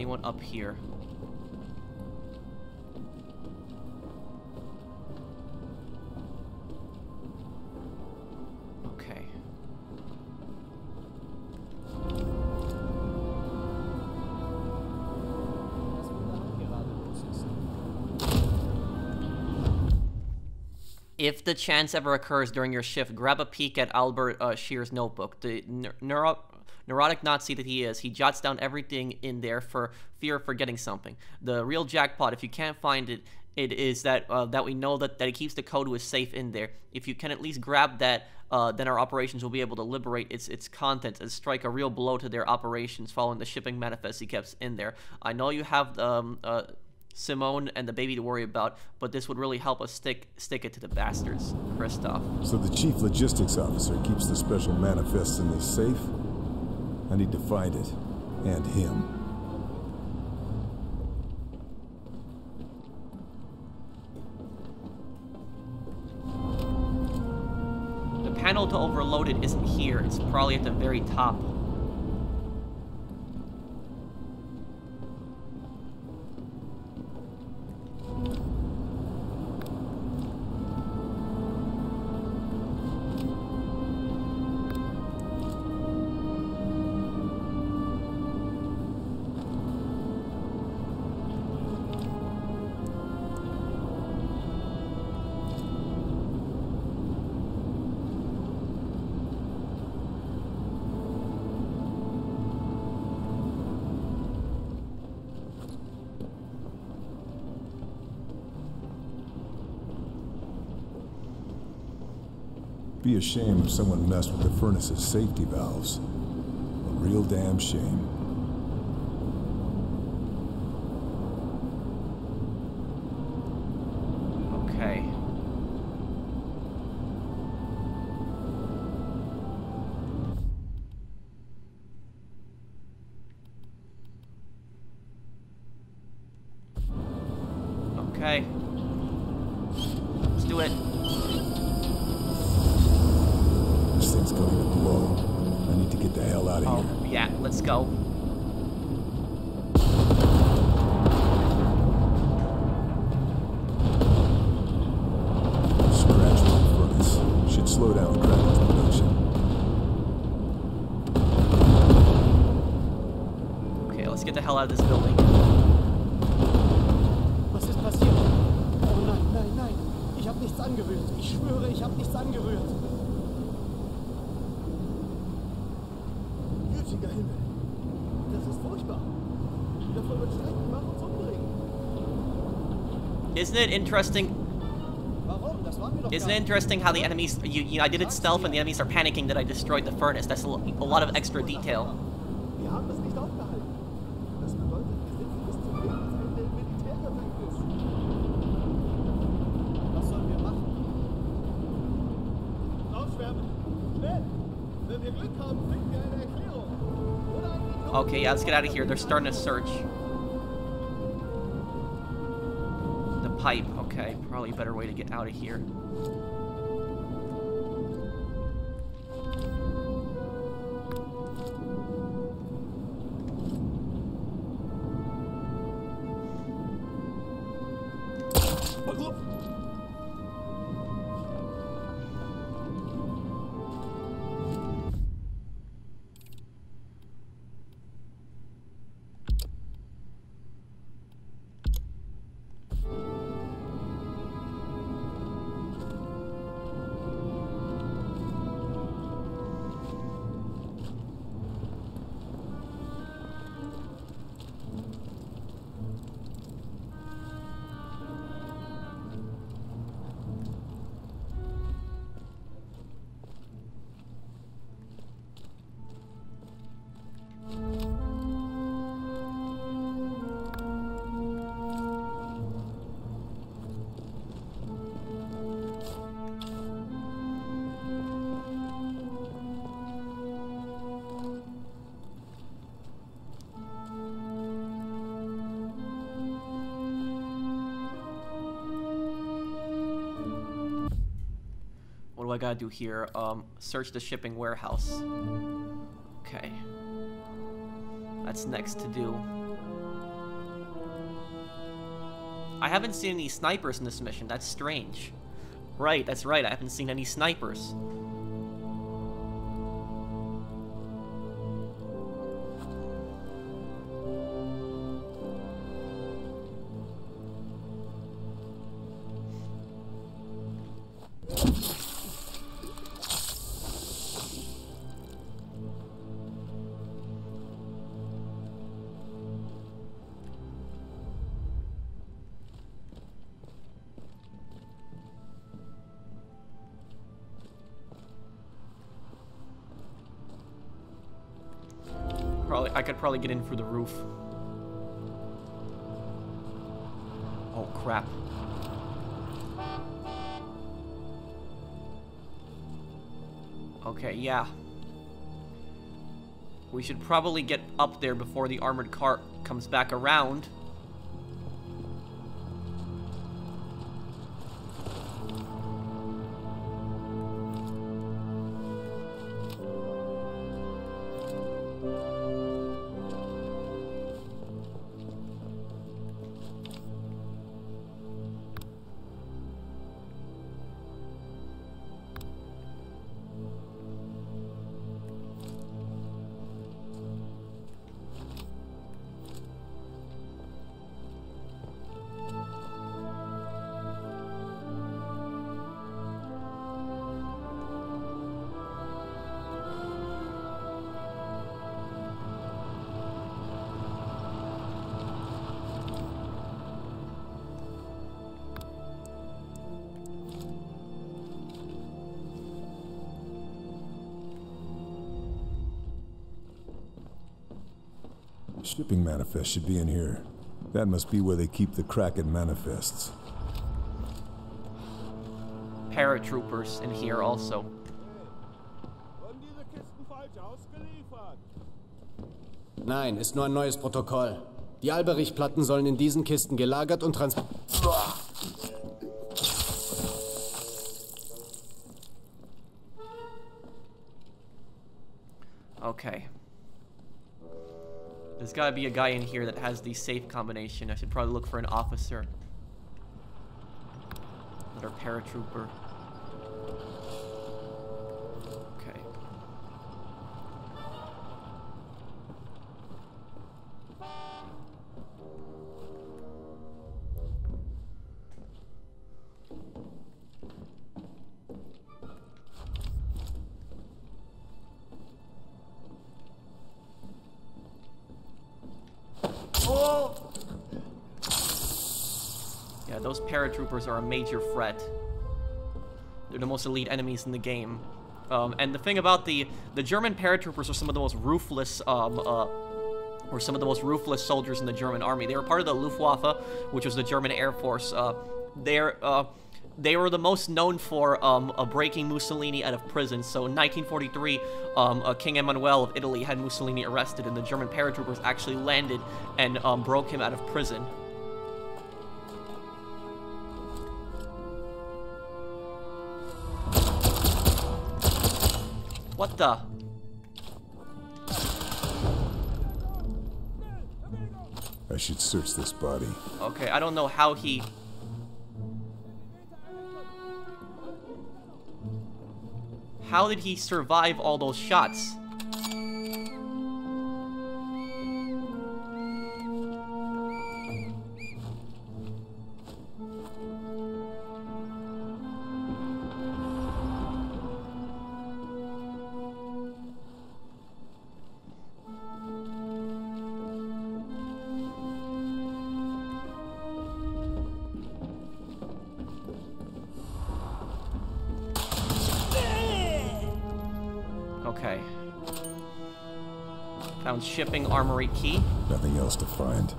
Anyone up here? Okay. If the chance ever occurs during your shift, grab a peek at Albert uh, Shear's notebook. The neuro- neurotic Nazi that he is, he jots down everything in there for fear of forgetting something. The real jackpot, if you can't find it, it is that uh, that we know that, that he keeps the code his safe in there. If you can at least grab that, uh, then our operations will be able to liberate its its contents and strike a real blow to their operations following the shipping manifest he kept in there. I know you have um, uh, Simone and the baby to worry about, but this would really help us stick stick it to the bastards, Christoph. So the chief logistics officer keeps the special manifests in this safe? I need to find it. And him. The panel to overload it isn't here. It's probably at the very top. Shame if someone messed with the furnace's safety valves. A real damn shame. Oh, yeah, let's go. Isn't it interesting? Isn't it interesting how the enemies, you, you, I did it stealth and the enemies are panicking that I destroyed the furnace? That's a, a lot of extra detail. Okay, yeah, let's get out of here. They're starting to search. Okay, probably a better way to get out of here. Gotta do here? Um, search the shipping warehouse. Okay. That's next to do. I haven't seen any snipers in this mission. That's strange. Right, that's right. I haven't seen any snipers. Probably, I could probably get in through the roof. Oh crap. Okay, yeah. We should probably get up there before the armored car comes back around. Manifest should be in here. That must be where they keep the Kraken manifests. Paratroopers in here also. Nein, ist nur ein neues Protokoll. Die Alberich-Platten sollen in diesen Kisten gelagert und trans... gotta be a guy in here that has the safe combination. I should probably look for an officer. Another paratrooper. Those paratroopers are a major threat. They're the most elite enemies in the game. Um, and the thing about the the German paratroopers are some of the most ruthless um, uh, were some of the most ruthless soldiers in the German army. They were part of the Luftwaffe, which was the German Air Force. Uh, they're uh, they were the most known for um, uh, breaking Mussolini out of prison. So in 1943, um, uh, King Emmanuel of Italy had Mussolini arrested, and the German paratroopers actually landed and um, broke him out of prison. What the? I should search this body. Okay, I don't know how he... How did he survive all those shots? Shipping armory key. Nothing else to find.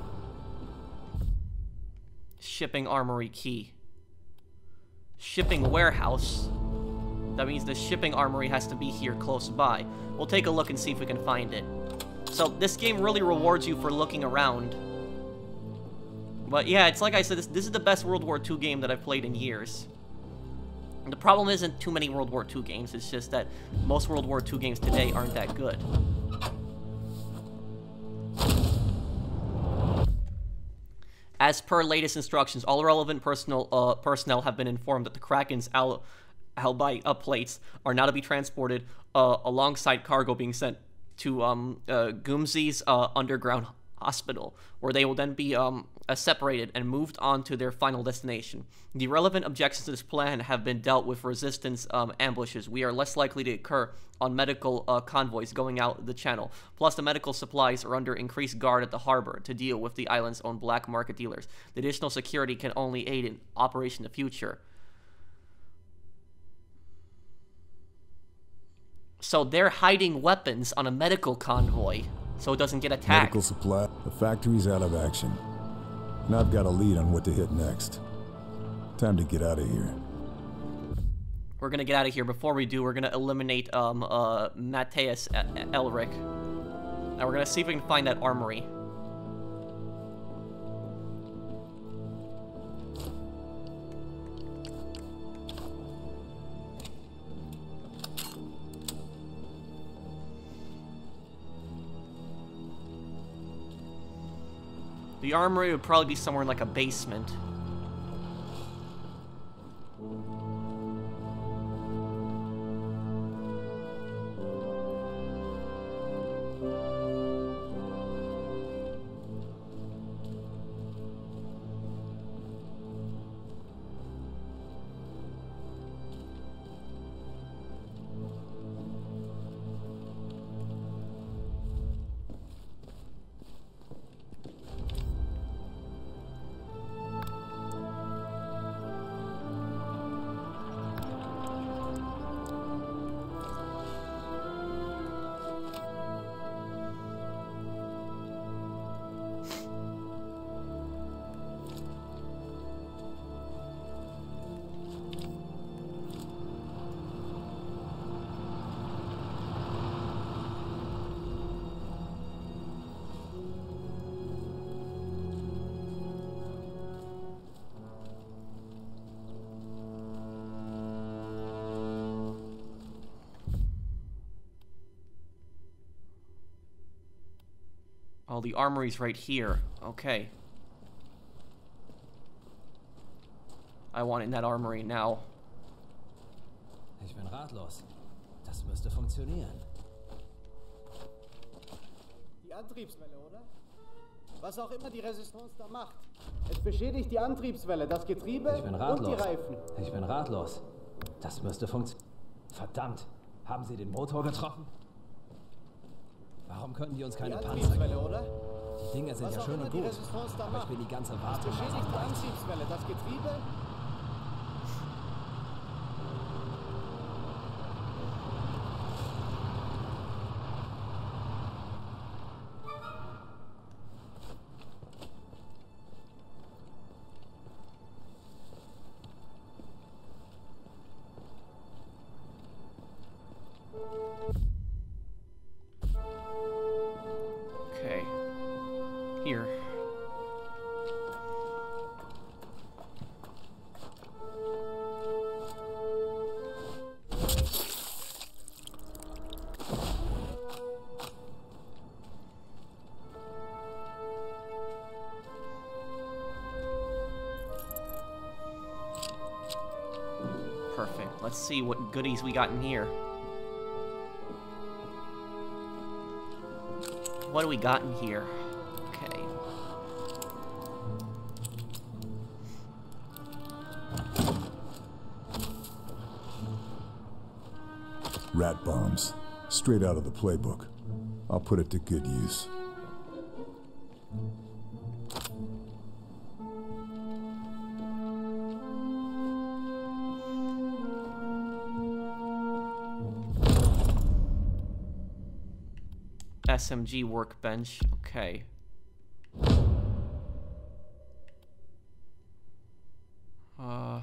Shipping armory key. Shipping warehouse. That means the shipping armory has to be here close by. We'll take a look and see if we can find it. So this game really rewards you for looking around. But yeah, it's like I said, this, this is the best World War II game that I've played in years. The problem isn't too many World War II games, it's just that most World War II games today aren't that good. As per latest instructions, all relevant personnel, uh, personnel have been informed that the Kraken's al Albite uh, plates are now to be transported uh, alongside cargo being sent to um, uh, uh, underground hospital, where they will then be um, uh, separated and moved on to their final destination. The relevant objections to this plan have been dealt with resistance um, ambushes. We are less likely to occur on medical uh, convoys going out the channel. Plus, the medical supplies are under increased guard at the harbor to deal with the island's own black market dealers. The additional security can only aid in Operation the Future. So they're hiding weapons on a medical convoy so it doesn't get attacked. Medical supply. The factory's out of action. And I've got a lead on what to hit next. Time to get out of here. We're gonna get out of here. Before we do, we're gonna eliminate um uh Matthias Ehrlich. Now we're gonna see if we can find that armory. The armory would probably be somewhere in like a basement. Oh, the armory's right here. Okay. I want in that armory now. Ich bin ratlos. Das müsste funktionieren. Die Antriebswelle, oder? Was auch immer die Resistance da macht. Es beschädigt die Antriebswelle, das Getriebe Ich bin und die ratlos. Reifen. Ich bin ratlos. Das müsste funktionieren. Verdammt. Haben Sie den Motor getroffen? Könnten die uns Die keine Panzer Antriebswelle, geben? oder? Die Dinge sind Was ja schön und die gut. Aber ich will die ganze Es Wartung beschädigt die Antriebswelle, das Getriebe goodies we got in here. What do we got in here? Okay. Rat bombs. Straight out of the playbook. I'll put it to good use. SMG workbench. Okay. Uh.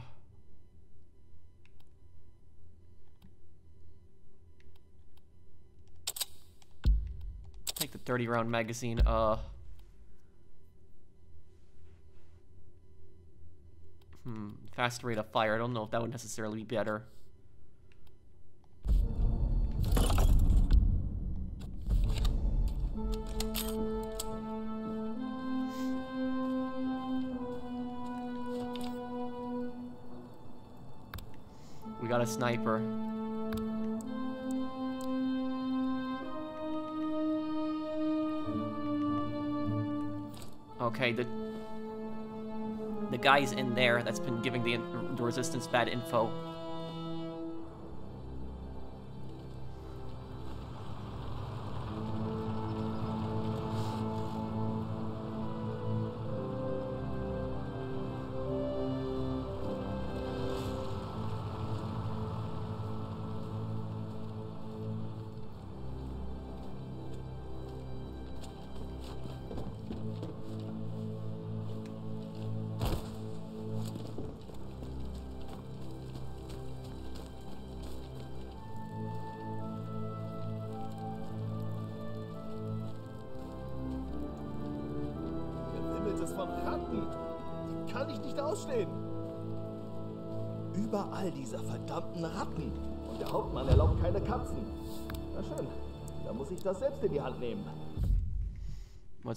Take the 30 round magazine. Uh. Hmm. Fast rate of fire. I don't know if that would necessarily be better. Sniper. Okay, the the guy's in there that's been giving the, the resistance bad info.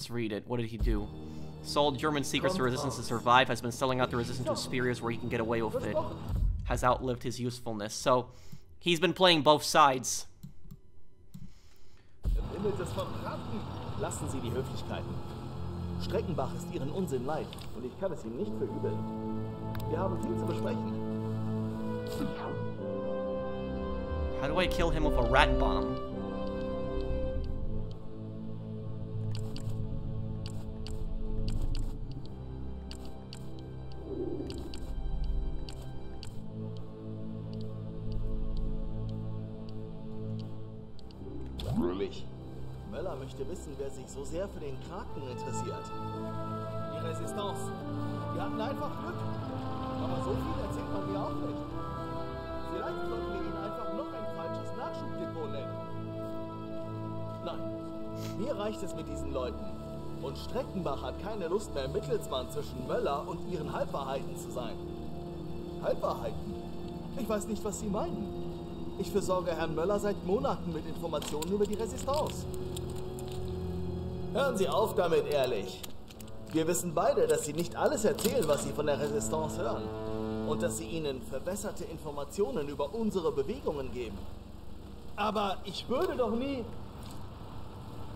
Let's read it. What did he do? Sold German secrets to resistance to survive, has been selling out the resistance to Asperius where he can get away with it. Has outlived his usefulness. So, he's been playing both sides. Gewimmelt es von Ratten. Lassen Sie die Höflichkeiten. Streckenbach ist Ihren Unsinn leid und ich kann es ihm nicht verübeln. Wir haben viel zu besprechen. How do I kill him with a rat bomb? Ruhig. Möller möchte wissen, wer sich so sehr für den Kraken interessiert. Die Resistance. Wir hatten einfach Glück. Aber so viel erzählt man mir auch nicht. Vielleicht sollten wir ihn einfach noch ein falsches Nachschubdepot nennen. Nein, mir reicht es mit diesen Leuten. Und Streckenbach hat keine Lust mehr, Mittelsmann zwischen Möller und ihren Halbwahrheiten zu sein. Halbwahrheiten? Ich weiß nicht, was Sie meinen. Ich versorge Herrn Möller seit Monaten mit Informationen über die Resistance. Hören Sie auf damit, ehrlich. Wir wissen beide, dass Sie nicht alles erzählen, was Sie von der Resistance hören. Und dass Sie Ihnen verbesserte Informationen über unsere Bewegungen geben. Aber ich würde doch nie...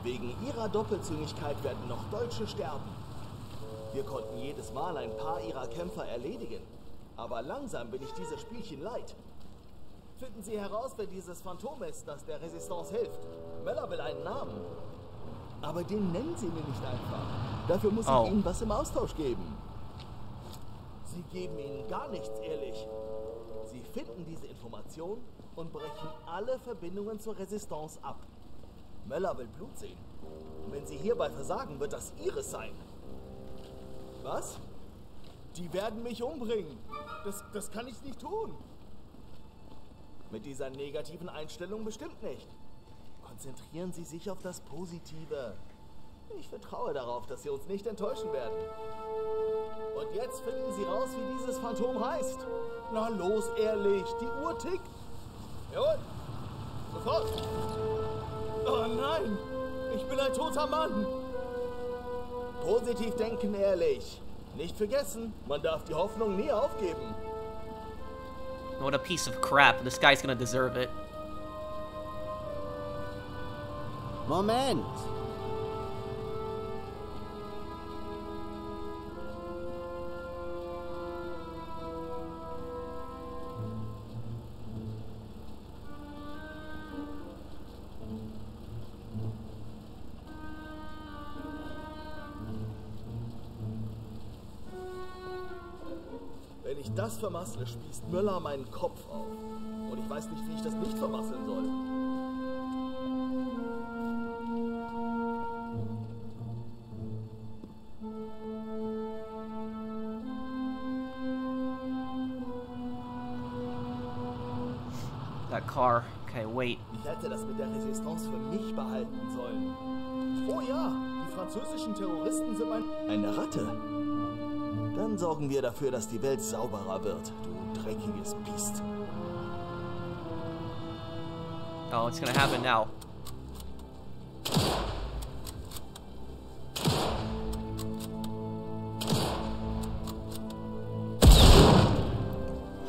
Wegen Ihrer Doppelzüngigkeit werden noch Deutsche sterben. Wir konnten jedes Mal ein paar Ihrer Kämpfer erledigen. Aber langsam bin ich dieses Spielchen leid. Finden Sie heraus, wer dieses Phantom ist, das der Resistance hilft. Möller will einen Namen. Aber den nennen Sie mir nicht einfach. Dafür muss Oh. ich Ihnen was im Austausch geben. Sie geben Ihnen gar nichts, ehrlich. Sie finden diese Information und brechen alle Verbindungen zur Resistance ab. Möller will Blut sehen. Und wenn Sie hierbei versagen, wird das Ihres sein. Was? Die werden mich umbringen. Das, das kann ich nicht tun. Mit dieser negativen Einstellung bestimmt nicht. Konzentrieren Sie sich auf das Positive. Ich vertraue darauf, dass Sie uns nicht enttäuschen werden. Und jetzt finden Sie raus, wie dieses Phantom heißt. Na los, ehrlich, die Uhr tickt. Jawohl, sofort. Oh nein, ich bin ein toter Mann. Positiv denken, ehrlich. Nicht vergessen, man darf die Hoffnung nie aufgeben. What a piece of crap. This guy's gonna deserve it. Moment! Vermassle, spießt Möller meinen Kopf auf. Und ich weiß nicht, wie ich das nicht vermasseln soll. That car. Okay, wait. Ich hätte das mit der Resistance für mich behalten sollen. Oh ja, die französischen Terroristen sind ein... Eine Ratte. Dann sorgen wir dafür, dass die Welt sauberer wird, du dreckiges Biest. Oh, it's gonna happen now.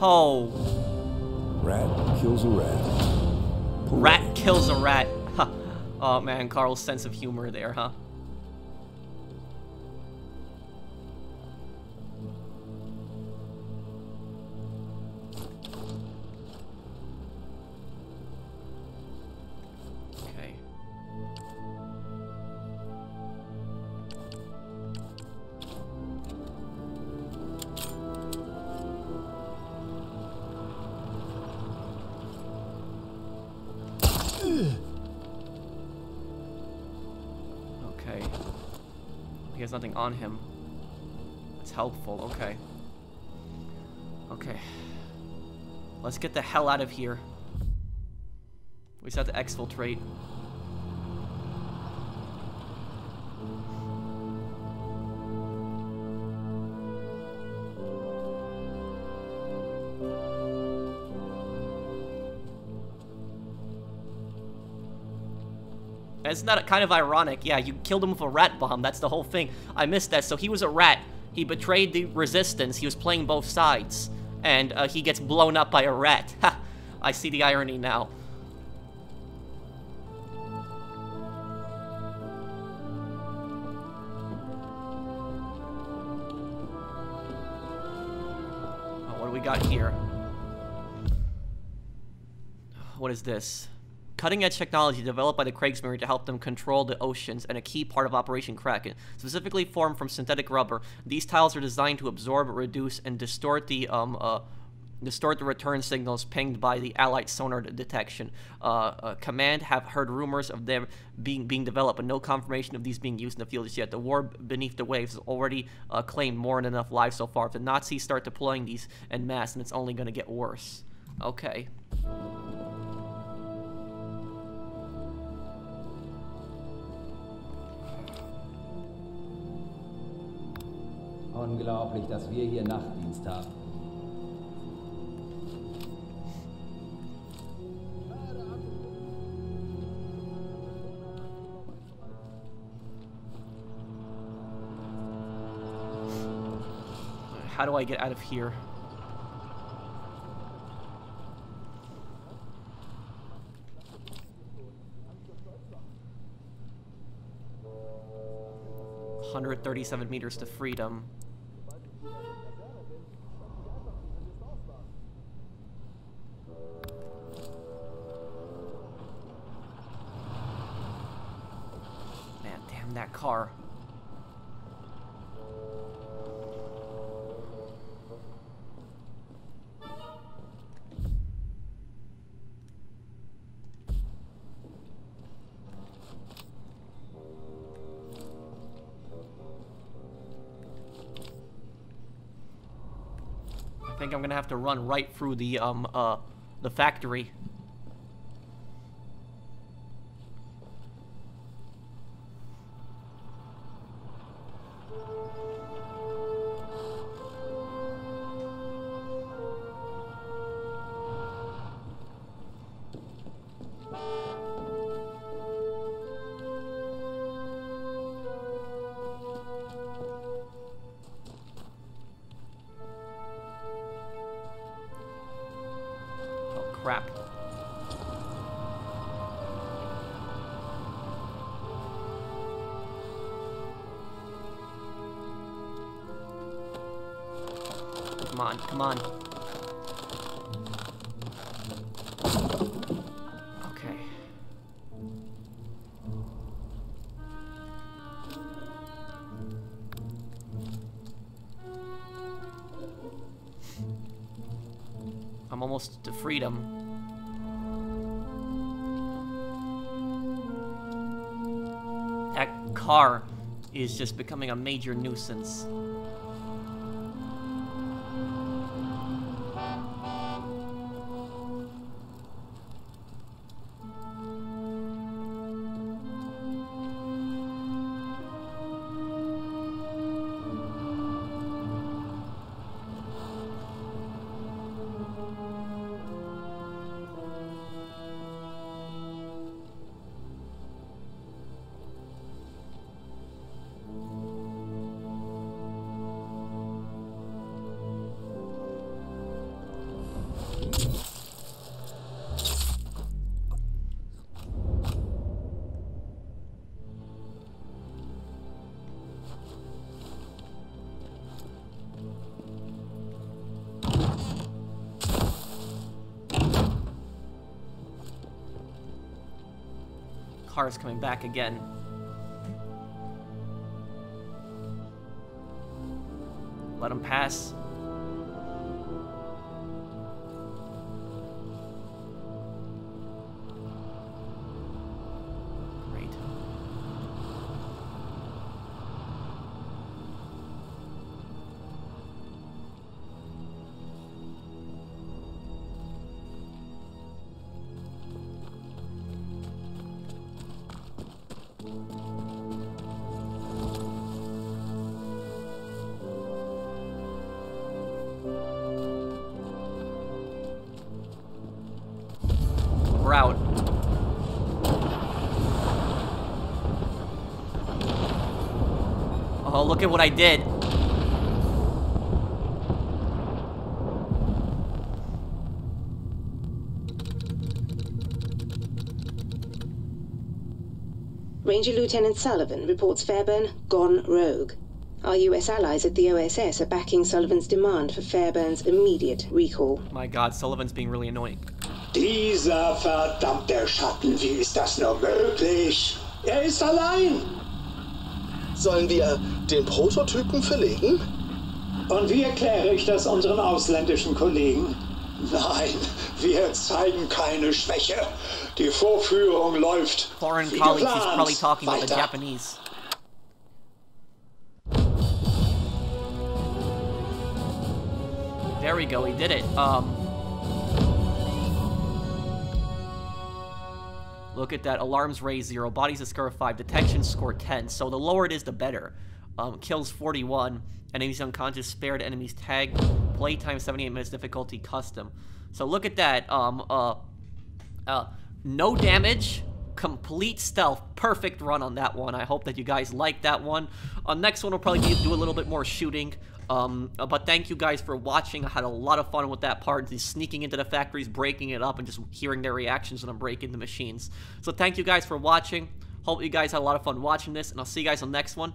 Oh, Rat kills a rat. rat kills a rat. Oh man, Karl's sense of humor there, huh? On him. That's helpful, okay. Okay. Let's get the hell out of here. We just have to exfiltrate. Isn't that kind of ironic? Yeah, you killed him with a rat bomb. That's the whole thing. I missed that. So he was a rat. He betrayed the resistance. He was playing both sides. And uh, he gets blown up by a rat. Ha! I see the irony now. What do we got here? What is this? Cutting edge technology developed by the Kriegsmarine to help them control the oceans and a key part of Operation Kraken. Specifically formed from synthetic rubber, these tiles are designed to absorb, reduce, and distort the um uh distort the return signals pinged by the Allied sonar detection. Uh, uh, Command have heard rumors of them being being developed, but no confirmation of these being used in the field as yet. The war beneath the waves has already uh, claimed more than enough lives so far. If the Nazis start deploying these en masse, and it's only going to get worse. Okay. Unglaublich, dass wir hier Nachtdienst haben. How do I get out of here? Hundred thirty-seven meters to freedom. Have to run right through the um uh the factory. Just becoming a major nuisance. Car's coming back again. Let him pass. Look at what I did. Ranger Lieutenant Sullivan reports Fairburne gone rogue. Our US allies at the OSS are backing Sullivan's demand for Fairburne's immediate recall. My god, Sullivan's being really annoying. Dieser verdammte Schatten, wie ist das nur möglich? Er ist allein. Sollen wir den Prototypen verlegen? Und wie erkläre ich das unseren ausländischen Kollegen? Nein, wir zeigen keine Schwäche. Die Vorführung läuft. Foreign wie colleagues, he's probably talking about the Japanese. There we go, he did it. Um. Look at that. Alarms raised 0. Bodies to score 5. Detection score 10. So the lower it is, the better. Um, kills 41. Enemies unconscious. Spared enemies tag. Playtime 78 minutes. Difficulty custom. So look at that. Um, uh, uh, no damage. complete stealth. Perfect run on that one. I hope that you guys like that one. Uh, next one, we'll probably do a little bit more shooting. Um, uh, but thank you guys for watching. I had a lot of fun with that part, just sneaking into the factories, breaking it up, and just hearing their reactions when I'm breaking the machines. So thank you guys for watching. Hope you guys had a lot of fun watching this, and I'll see you guys on the next one.